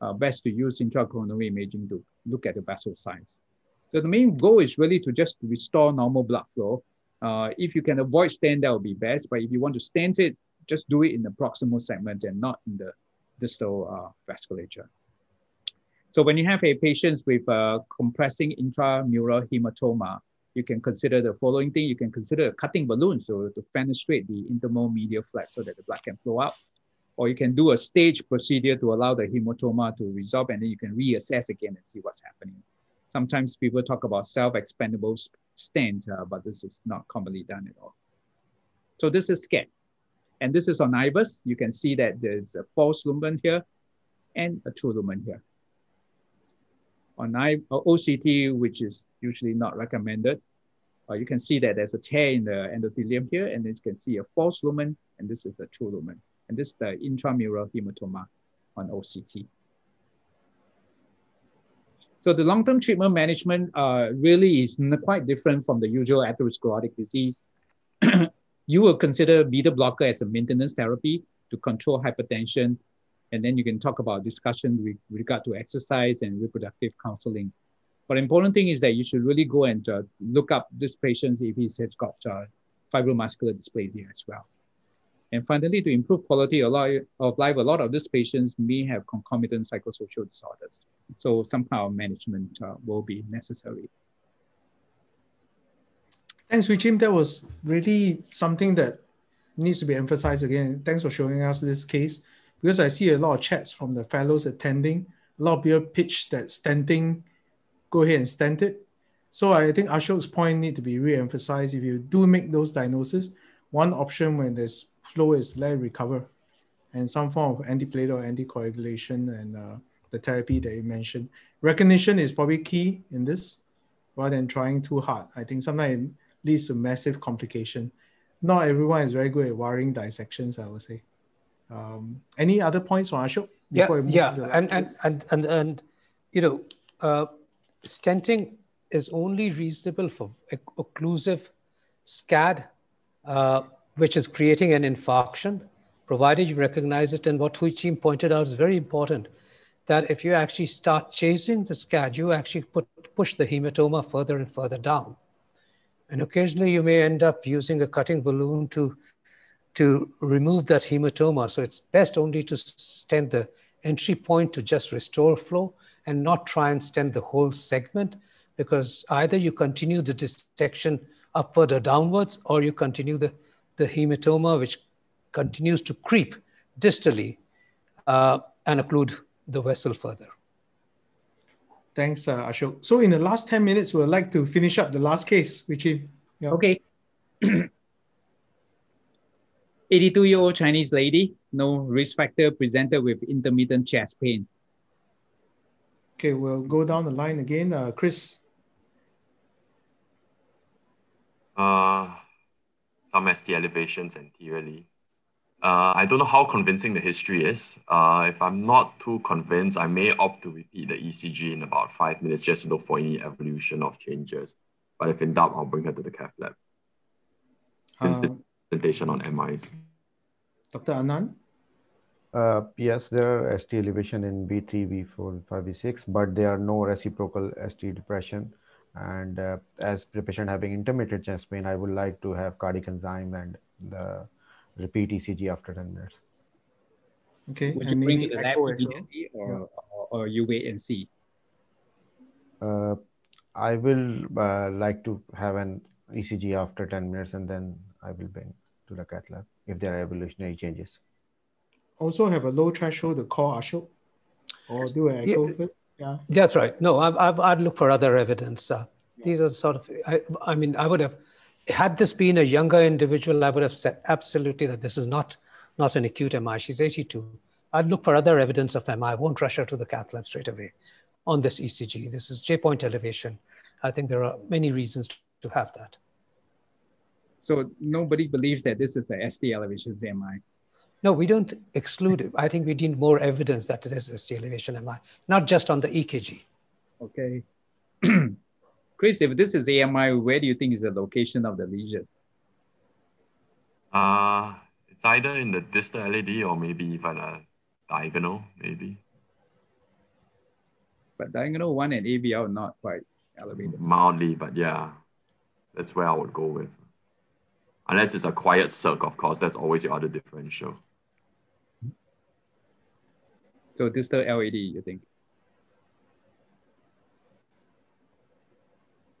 Uh, best to use intracoronary imaging to look at the vessel size. So the main goal is really to just restore normal blood flow. Uh, if you can avoid stent, that would be best. But if you want to stent it, just do it in the proximal segment and not in the distal uh, vasculature. So when you have a patient with a compressing intramural hematoma, you can consider the following thing. You can consider a cutting balloon so to fenestrate the intimal medial flap so that the blood can flow out. Or you can do a stage procedure to allow the hematoma to resolve and then you can reassess again and see what's happening. Sometimes people talk about self-expandable stent, uh, but this is not commonly done at all. So this is SCAD. And this is on IVUS. You can see that there's a false lumen here and a true lumen here on I, OCT, which is usually not recommended, uh, you can see that there's a tear in the endothelium here, and then you can see a false lumen, and this is the true lumen. And this is the intramural hematoma on OCT. So the long-term treatment management uh, really is quite different from the usual atherosclerotic disease. you will consider beta blocker as a maintenance therapy to control hypertension and then you can talk about discussion with regard to exercise and reproductive counseling. But the important thing is that you should really go and uh, look up this patient if he has got uh, fibromuscular dysplasia as well. And finally, to improve quality of life, a lot of these patients may have concomitant psychosocial disorders. So some kind of management uh, will be necessary. Thanks, Cheem. That was really something that needs to be emphasized again. Thanks for showing us this case because I see a lot of chats from the fellows attending. A lot of people pitch that stenting, go ahead and stent it. So I think Ashok's point need to be re-emphasized. If you do make those diagnoses, one option when there's flow is let recover, and some form of antiplatelet or anticoagulation and uh, the therapy that you mentioned. Recognition is probably key in this, rather than trying too hard. I think sometimes it leads to massive complication. Not everyone is very good at wiring dissections. I would say. Um, any other points on Ashok? Yeah, yeah, and, and, and and and you know, uh, stenting is only reasonable for occlusive SCAD, uh, which is creating an infarction, provided you recognize it. And what Huay Cheem pointed out is very important, that if you actually start chasing the SCAD, you actually put, push the hematoma further and further down. And occasionally you may end up using a cutting balloon to to remove that hematoma. So it's best only to stent the entry point to just restore flow and not try and stent the whole segment because either you continue the dissection upward or downwards or you continue the, the hematoma which continues to creep distally uh, and occlude the vessel further. Thanks, uh, Ashok. So in the last 10 minutes, we'd like to finish up the last case, Richie. Yeah. Okay. 82 year old Chinese lady, no risk factor, presented with intermittent chest pain. Okay, we'll go down the line again. Uh, Chris. Uh, some ST elevations anteriorly. Uh, I don't know how convincing the history is. Uh, if I'm not too convinced, I may opt to repeat the ECG in about five minutes just to look for any evolution of changes. But if in doubt, I'll bring her to the cath lab. Since uh, this presentation on MIs. Dr. Anand? Uh, yes, there are ST elevation in V3, V4, V5, V6, but there are no reciprocal ST depression. And uh, as the patient having intermittent chest pain, I would like to have cardiac enzyme and the repeat ECG after 10 minutes. Okay. Would and you bring it to the lab immediately well? or, yeah. or, or, you wait and see? Uh, I will uh, like to have an ECG after 10 minutes and then I will bring to the cath lab if there are evolutionary changes. Also have a low threshold to call Ashok or do an echo yeah, first? Yeah. That's right. No, I, I, would look for other evidence. Uh, These are sort of, I, I mean, I would have, had this been a younger individual, I would have said absolutely that this is not, not an acute MI. She's 82. I'd look for other evidence of MI. I won't rush her to the cath lab straight away on this ECG. This is J point elevation. I think there are many reasons to have that. So nobody believes that this is a ST elevation MI. No, we don't exclude it. I think we need more evidence that it is ST elevation MI, not just on the EKG. Okay. Chris, if this is AMI, where do you think is the location of the lesion? Uh, it's either in the distal LAD or maybe even a diagonal, maybe. But diagonal one and AVL are not quite elevated. Mildly, but yeah, that's where I would go with. Unless it's a quiet circ, of course, that's always your other differential. So distal LAD, you think?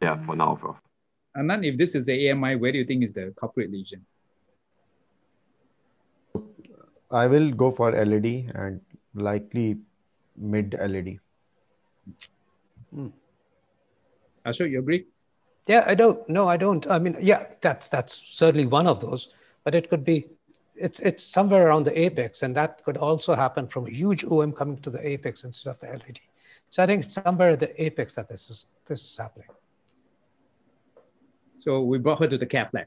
Yeah, for now, Prof. And then if this is the AMI, where do you think is the culprit lesion? I will go for LAD and likely mid LAD. Hmm. Ashok, you agree? Yeah, I don't. No, I don't. I mean, yeah, that's that's certainly one of those, but it could be, it's it's somewhere around the apex, and that could also happen from a huge OM coming to the apex instead of the LAD. So I think somewhere at the apex that this is this is happening. So we brought her to the cath lab.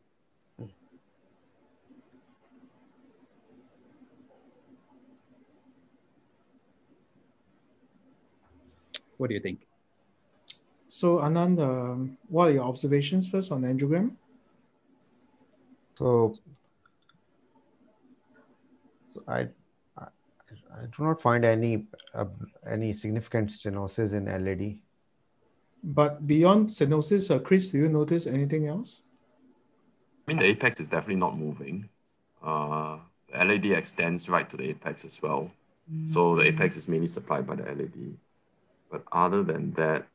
What do you think? So Anand, um, what are your observations first on angiogram? So, so I, I, I do not find any uh, any significant stenosis in LAD. But beyond stenosis, uh, Chris, do you notice anything else? I mean, the apex is definitely not moving. Uh, the LAD extends right to the apex as well. Mm-hmm. So the apex is mainly supplied by the LAD. But other than that,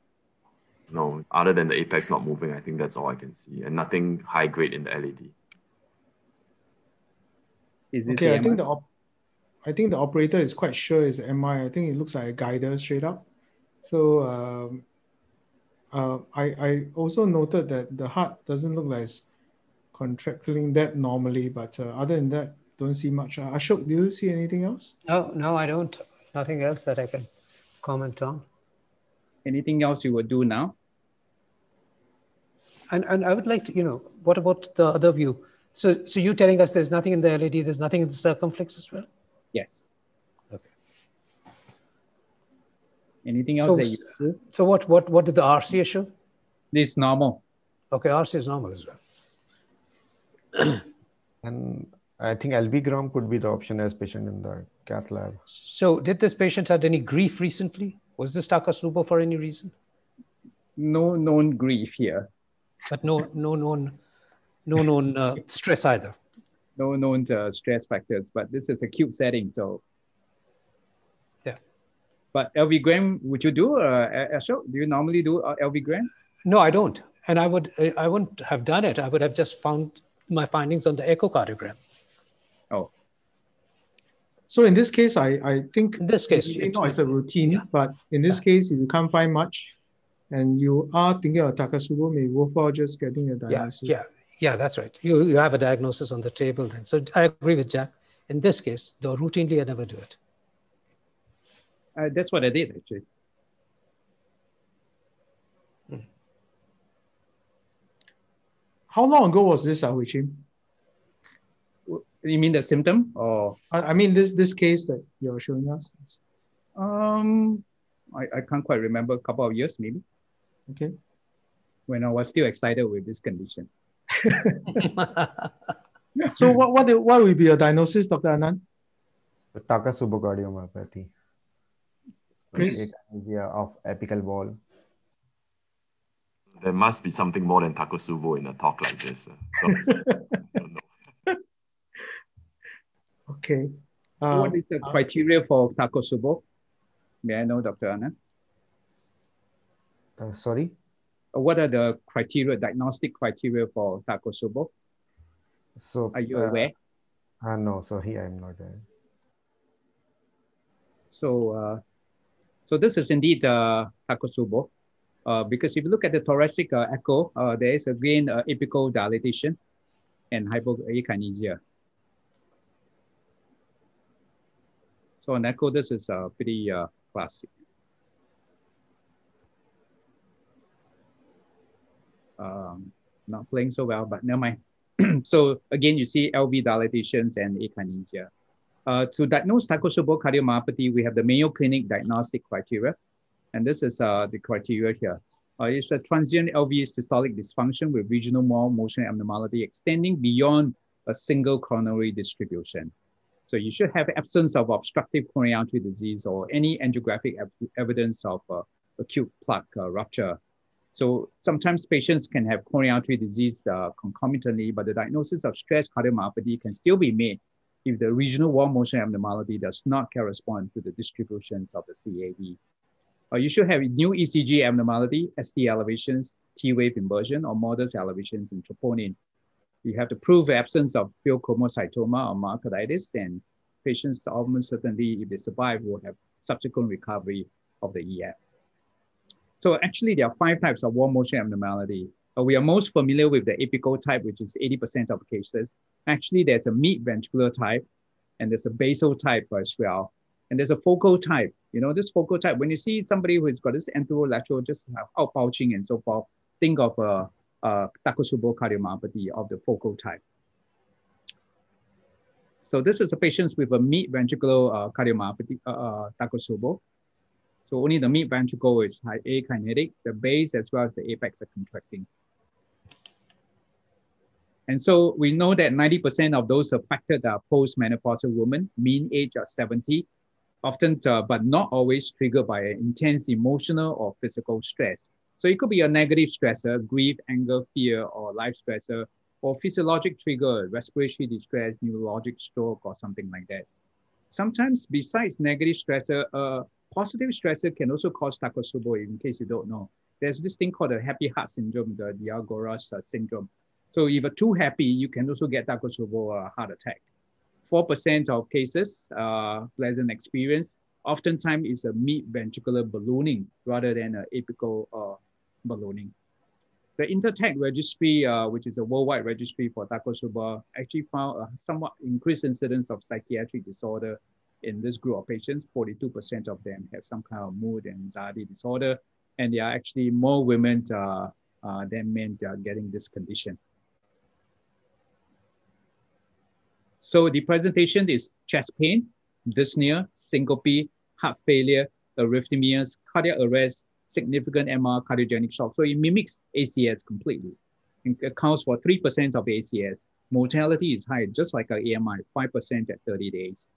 no, other than the apex not moving, I think that's all I can see. And nothing high grade in the LAD. Is this okay, I think the op- I think the operator is quite sure it's MI. I think it looks like a guider straight up. So um, uh, I, I also noted that the heart doesn't look like it's contracting that normally, but uh, other than that, don't see much. Uh, Ashok, do you see anything else? No, no, I don't. Nothing else that I can comment on. Anything else you would do now? And, and I would like to, you know, what about the other view? So, so you're telling us there's nothing in the LAD, there's nothing in the circumflex as well? Yes. Okay. Anything else so, that you So what, what, what did the RC show? This normal. Okay, RC is normal as well. and I think LV gram could be the option as patient in the cath lab. So did this patient had any grief recently? Was this Takotsubo for any reason? No known grief here. But no, no known, no known uh, stress either. No known uh, stress factors, but this is a acute setting, so Yeah. but LV gram, would you do, uh, Ashok? Do you normally do uh, LV gram? No, I don't. And I would, I wouldn't have done it. I would have just found my findings on the echocardiogram. Oh. So in this case, I, I think in this case, you know, it's a routine, yeah. but in this yeah. case, if you can't find much and you are thinking of Takotsubo, maybe worthwhile just getting a diagnosis. Yeah, yeah, yeah, that's right. You, you have a diagnosis on the table then. So I agree with Jack. In this case, though routinely I never do it. Uh, that's what I did actually. Hmm. How long ago was this, uh, Huay You mean the symptom or? I, I mean this this case that you're showing us. Um, I, I can't quite remember. A couple of years maybe. Okay. When I was still excited with this condition. so what what what will be your diagnosis, Dr. Anand? Takotsubo cardiomyopathy. Chris? of apical wall. There must be something more than Takotsubo in a talk like this. So, okay. Uh, what is the criteria for Takotsubo? May I know, Dr. Anand? Uh, sorry? Uh, what are the criteria, diagnostic criteria for Takotsubo? So, are you uh, aware? Uh, no, sorry, I'm not aware. So, uh, so this is indeed uh, Takotsubo. uh, because if you look at the thoracic uh, echo, uh, there is again uh, apical dilatation and hypokinesia. So an echo, this is uh, pretty uh, classic. Um, not playing so well, but never mind. so again, you see LV dilatations and akinesia. Uh, to diagnose Takotsubo cardiomyopathy, we have the Mayo Clinic diagnostic criteria. And this is uh, the criteria here. Uh, it's a transient LV systolic dysfunction with regional motion abnormality extending beyond a single coronary distribution. So you should have absence of obstructive coronary artery disease or any angiographic evidence of uh, acute plaque uh, rupture. So sometimes patients can have coronary artery disease uh, concomitantly, but the diagnosis of stress cardiomyopathy can still be made if the regional wall motion abnormality does not correspond to the distributions of the CAD. Uh, you should have new ECG abnormality, ST elevations, T-wave inversion, or modest elevations in troponin. You have to prove absence of pheochromocytoma or myocarditis, and patients almost certainly, if they survive, will have subsequent recovery of the EF. So actually, there are five types of wall motion abnormality. Uh, we are most familiar with the apical type, which is 80% of cases. Actually, there's a mid ventricular type and there's a basal type as well. And there's a focal type. You know, this focal type, when you see somebody who's got this anterolateral, just out pouching and so forth, think of a, a Takotsubo cardiomyopathy of the focal type. So this is a patient with a mid ventricular uh, cardiomyopathy, uh, uh, Takotsubo. So only the mid ventricle is akinetic the base as well as the apex are contracting. And so we know that 90% of those affected are post-menopausal women, mean age of 70, often uh, but not always triggered by intense emotional or physical stress. So it could be a negative stressor, grief, anger, fear, or life stressor, or physiologic trigger, respiratory distress, neurologic stroke, or something like that. Sometimes besides negative stressor, uh, positive stressor can also cause Takotsubo, in case you don't know. There's this thing called the happy heart syndrome, the Diagoras uh, syndrome. So if you're too happy, you can also get Takotsubo heart attack. 4% of cases, uh, pleasant experience. Oftentimes it's a mid-ventricular ballooning rather than an apical uh, ballooning. The InterTAK registry, uh, which is a worldwide registry for Takotsubo, actually found a somewhat increased incidence of psychiatric disorder in this group of patients. 42% of them have some kind of mood and anxiety disorder, and there are actually more women uh, uh, than men getting this condition. So the presentation is chest pain, dyspnea, syncope, heart failure, arrhythmias, cardiac arrest, significant MR cardiogenic shock. So it mimics ACS completely. It accounts for 3% of ACS. Mortality is high, just like our AMI, 5% at 30 days.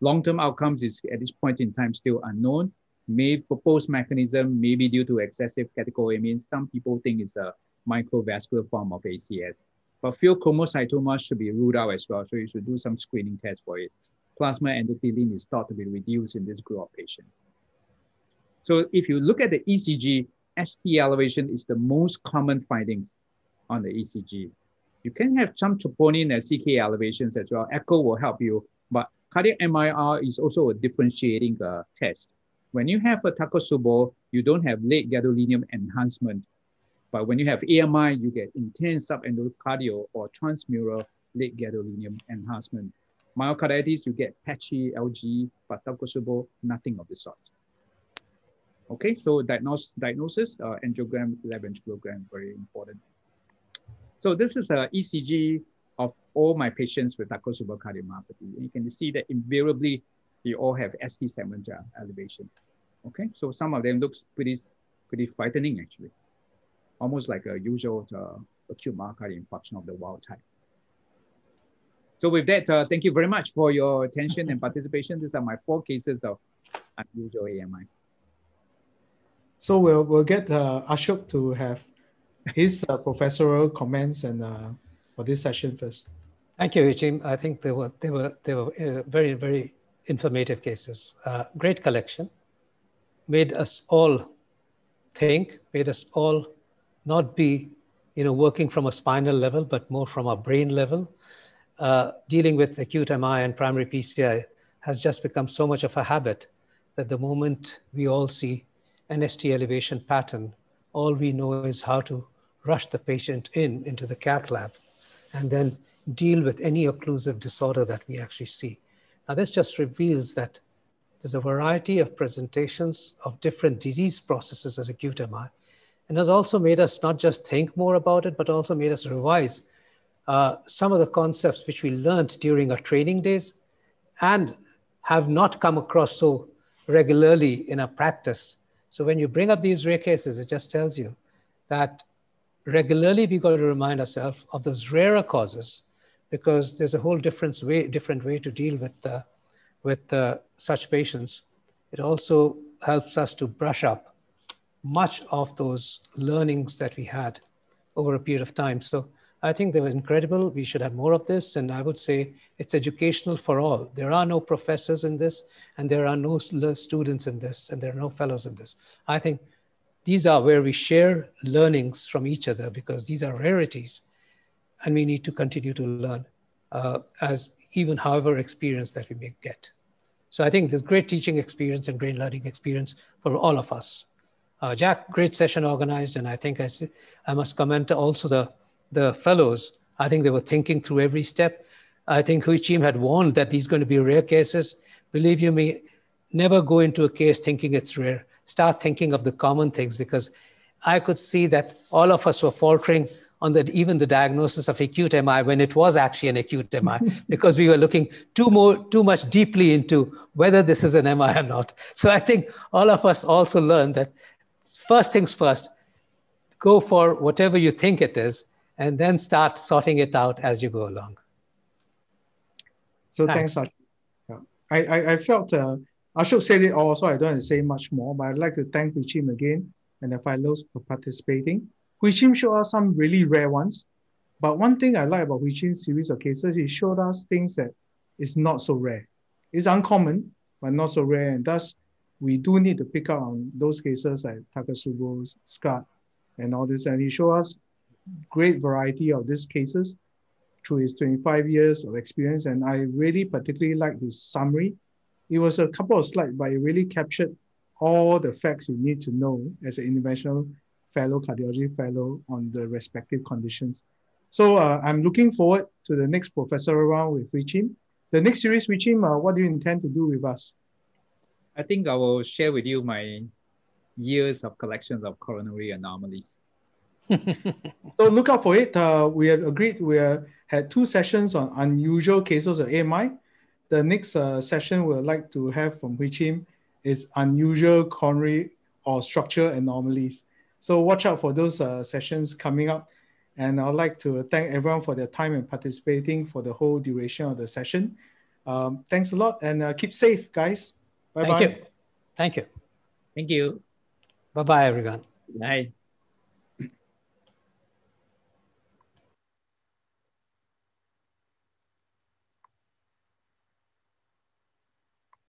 Long-term outcomes is at this point in time still unknown. May proposed mechanism may be due to excessive catecholamines. Some people think it's a microvascular form of ACS. But few pheochromocytoma should be ruled out as well, so you should do some screening tests for it. Plasma endothelin is thought to be reduced in this group of patients. So if you look at the ECG, ST elevation is the most common findings on the ECG. You can have some troponin and CK elevations as well. Echo will help you, but cardiac MRI is also a differentiating uh, test. When you have a Takotsubo, you don't have late gadolinium enhancement but when you have AMI, you get intense subendocardial or transmural late gadolinium enhancement. Myocarditis, you get patchy LG, but Takotsubo, nothing of the sort. Okay, so diagnose, diagnosis, uh, angiogram, left ventriculogram, very important. So this is the ECG of all my patients with Takotsubo cardiomyopathy. And you can see that invariably, they all have ST segment elevation. Okay, so some of them looks pretty, pretty frightening actually almost like a usual uh, acute myocardial infarction of the wild type. So with that, uh, thank you very much for your attention and participation. These are my four cases of unusual AMI. So we'll, we'll get uh, Ashok to have his uh, professorial comments and uh, for this session first. Thank you, Eugene. I think they were, they were, they were uh, very, very informative cases. Uh, great collection. Made us all think, made us all not be you know, working from a spinal level, but more from a brain level. Uh, dealing with acute MI and primary PCI has just become so much of a habit that the moment we all see an ST elevation pattern all we know is how to rush the patient in into the cath lab and then deal with any occlusive disorder that we actually see. Now, this just reveals that there's a variety of presentations of different disease processes as acute MI, and has also made us not just think more about it, but also made us revise uh, some of the concepts which we learned during our training days and have not come across so regularly in our practice. So when you bring up these rare cases, it just tells you that regularly we've got to remind ourselves of those rarer causes because there's a whole different way, different way to deal with, uh, with uh, such patients. It also helps us to brush up much of those learnings that we had over a period of time. So I think they were incredible. We should have more of this. And I would say it's educational for all. There are no professors in this, and there are no students in this, and there are no fellows in this. I think these are where we share learnings from each other because these are rarities. And we need to continue to learn uh, as even however experience that we may get. So I think there's great teaching experience and great learning experience for all of us. Uh, Jack, great session organized. And I think I, I must comment also the the fellows, I think they were thinking through every step. I think Huay Cheem had warned that these are going to be rare cases. Believe you me, never go into a case thinking it's rare. Start thinking of the common things because I could see that all of us were faltering on the, even the diagnosis of acute MI when it was actually an acute MI because we were looking too more too much deeply into whether this is an MI or not. So I think all of us also learned that first things first, go for whatever you think it is and then start sorting it out as you go along. So thanks, thanks yeah. I, I, I, felt uh, Ashok said it all, so I don't say much more, but I'd like to thank Huay Cheem again and the fellows for participating. Huay Cheem showed us some really rare ones, but one thing I like about Huay Cheem's series of cases, he showed us things that is not so rare. It's uncommon, but not so rare, and thus we do need to pick up on those cases like Takotsubo's, SCAD, and all this. And he showed us great variety of these cases through his 25 years of experience. And I really particularly like his summary. It was a couple of slides, but it really captured all the facts you need to know as an interventional fellow, cardiology fellow on the respective conditions. So uh, I'm looking forward to the next professor round with Huay Cheem. The next series, Huay Cheem, uh, what do you intend to do with us? I think I will share with you my years of collections of coronary anomalies. So look out for it. Uh, we have agreed. We have had two sessions on unusual cases of AMI. The next uh, session we'd like to have from Huay Cheem is unusual coronary or structural anomalies. So watch out for those uh, sessions coming up. And I'd like to thank everyone for their time and participating for the whole duration of the session. Um, thanks a lot and uh, keep safe, guys. Bye bye. Thank you. Thank you. Thank you. Bye bye, everyone. Bye.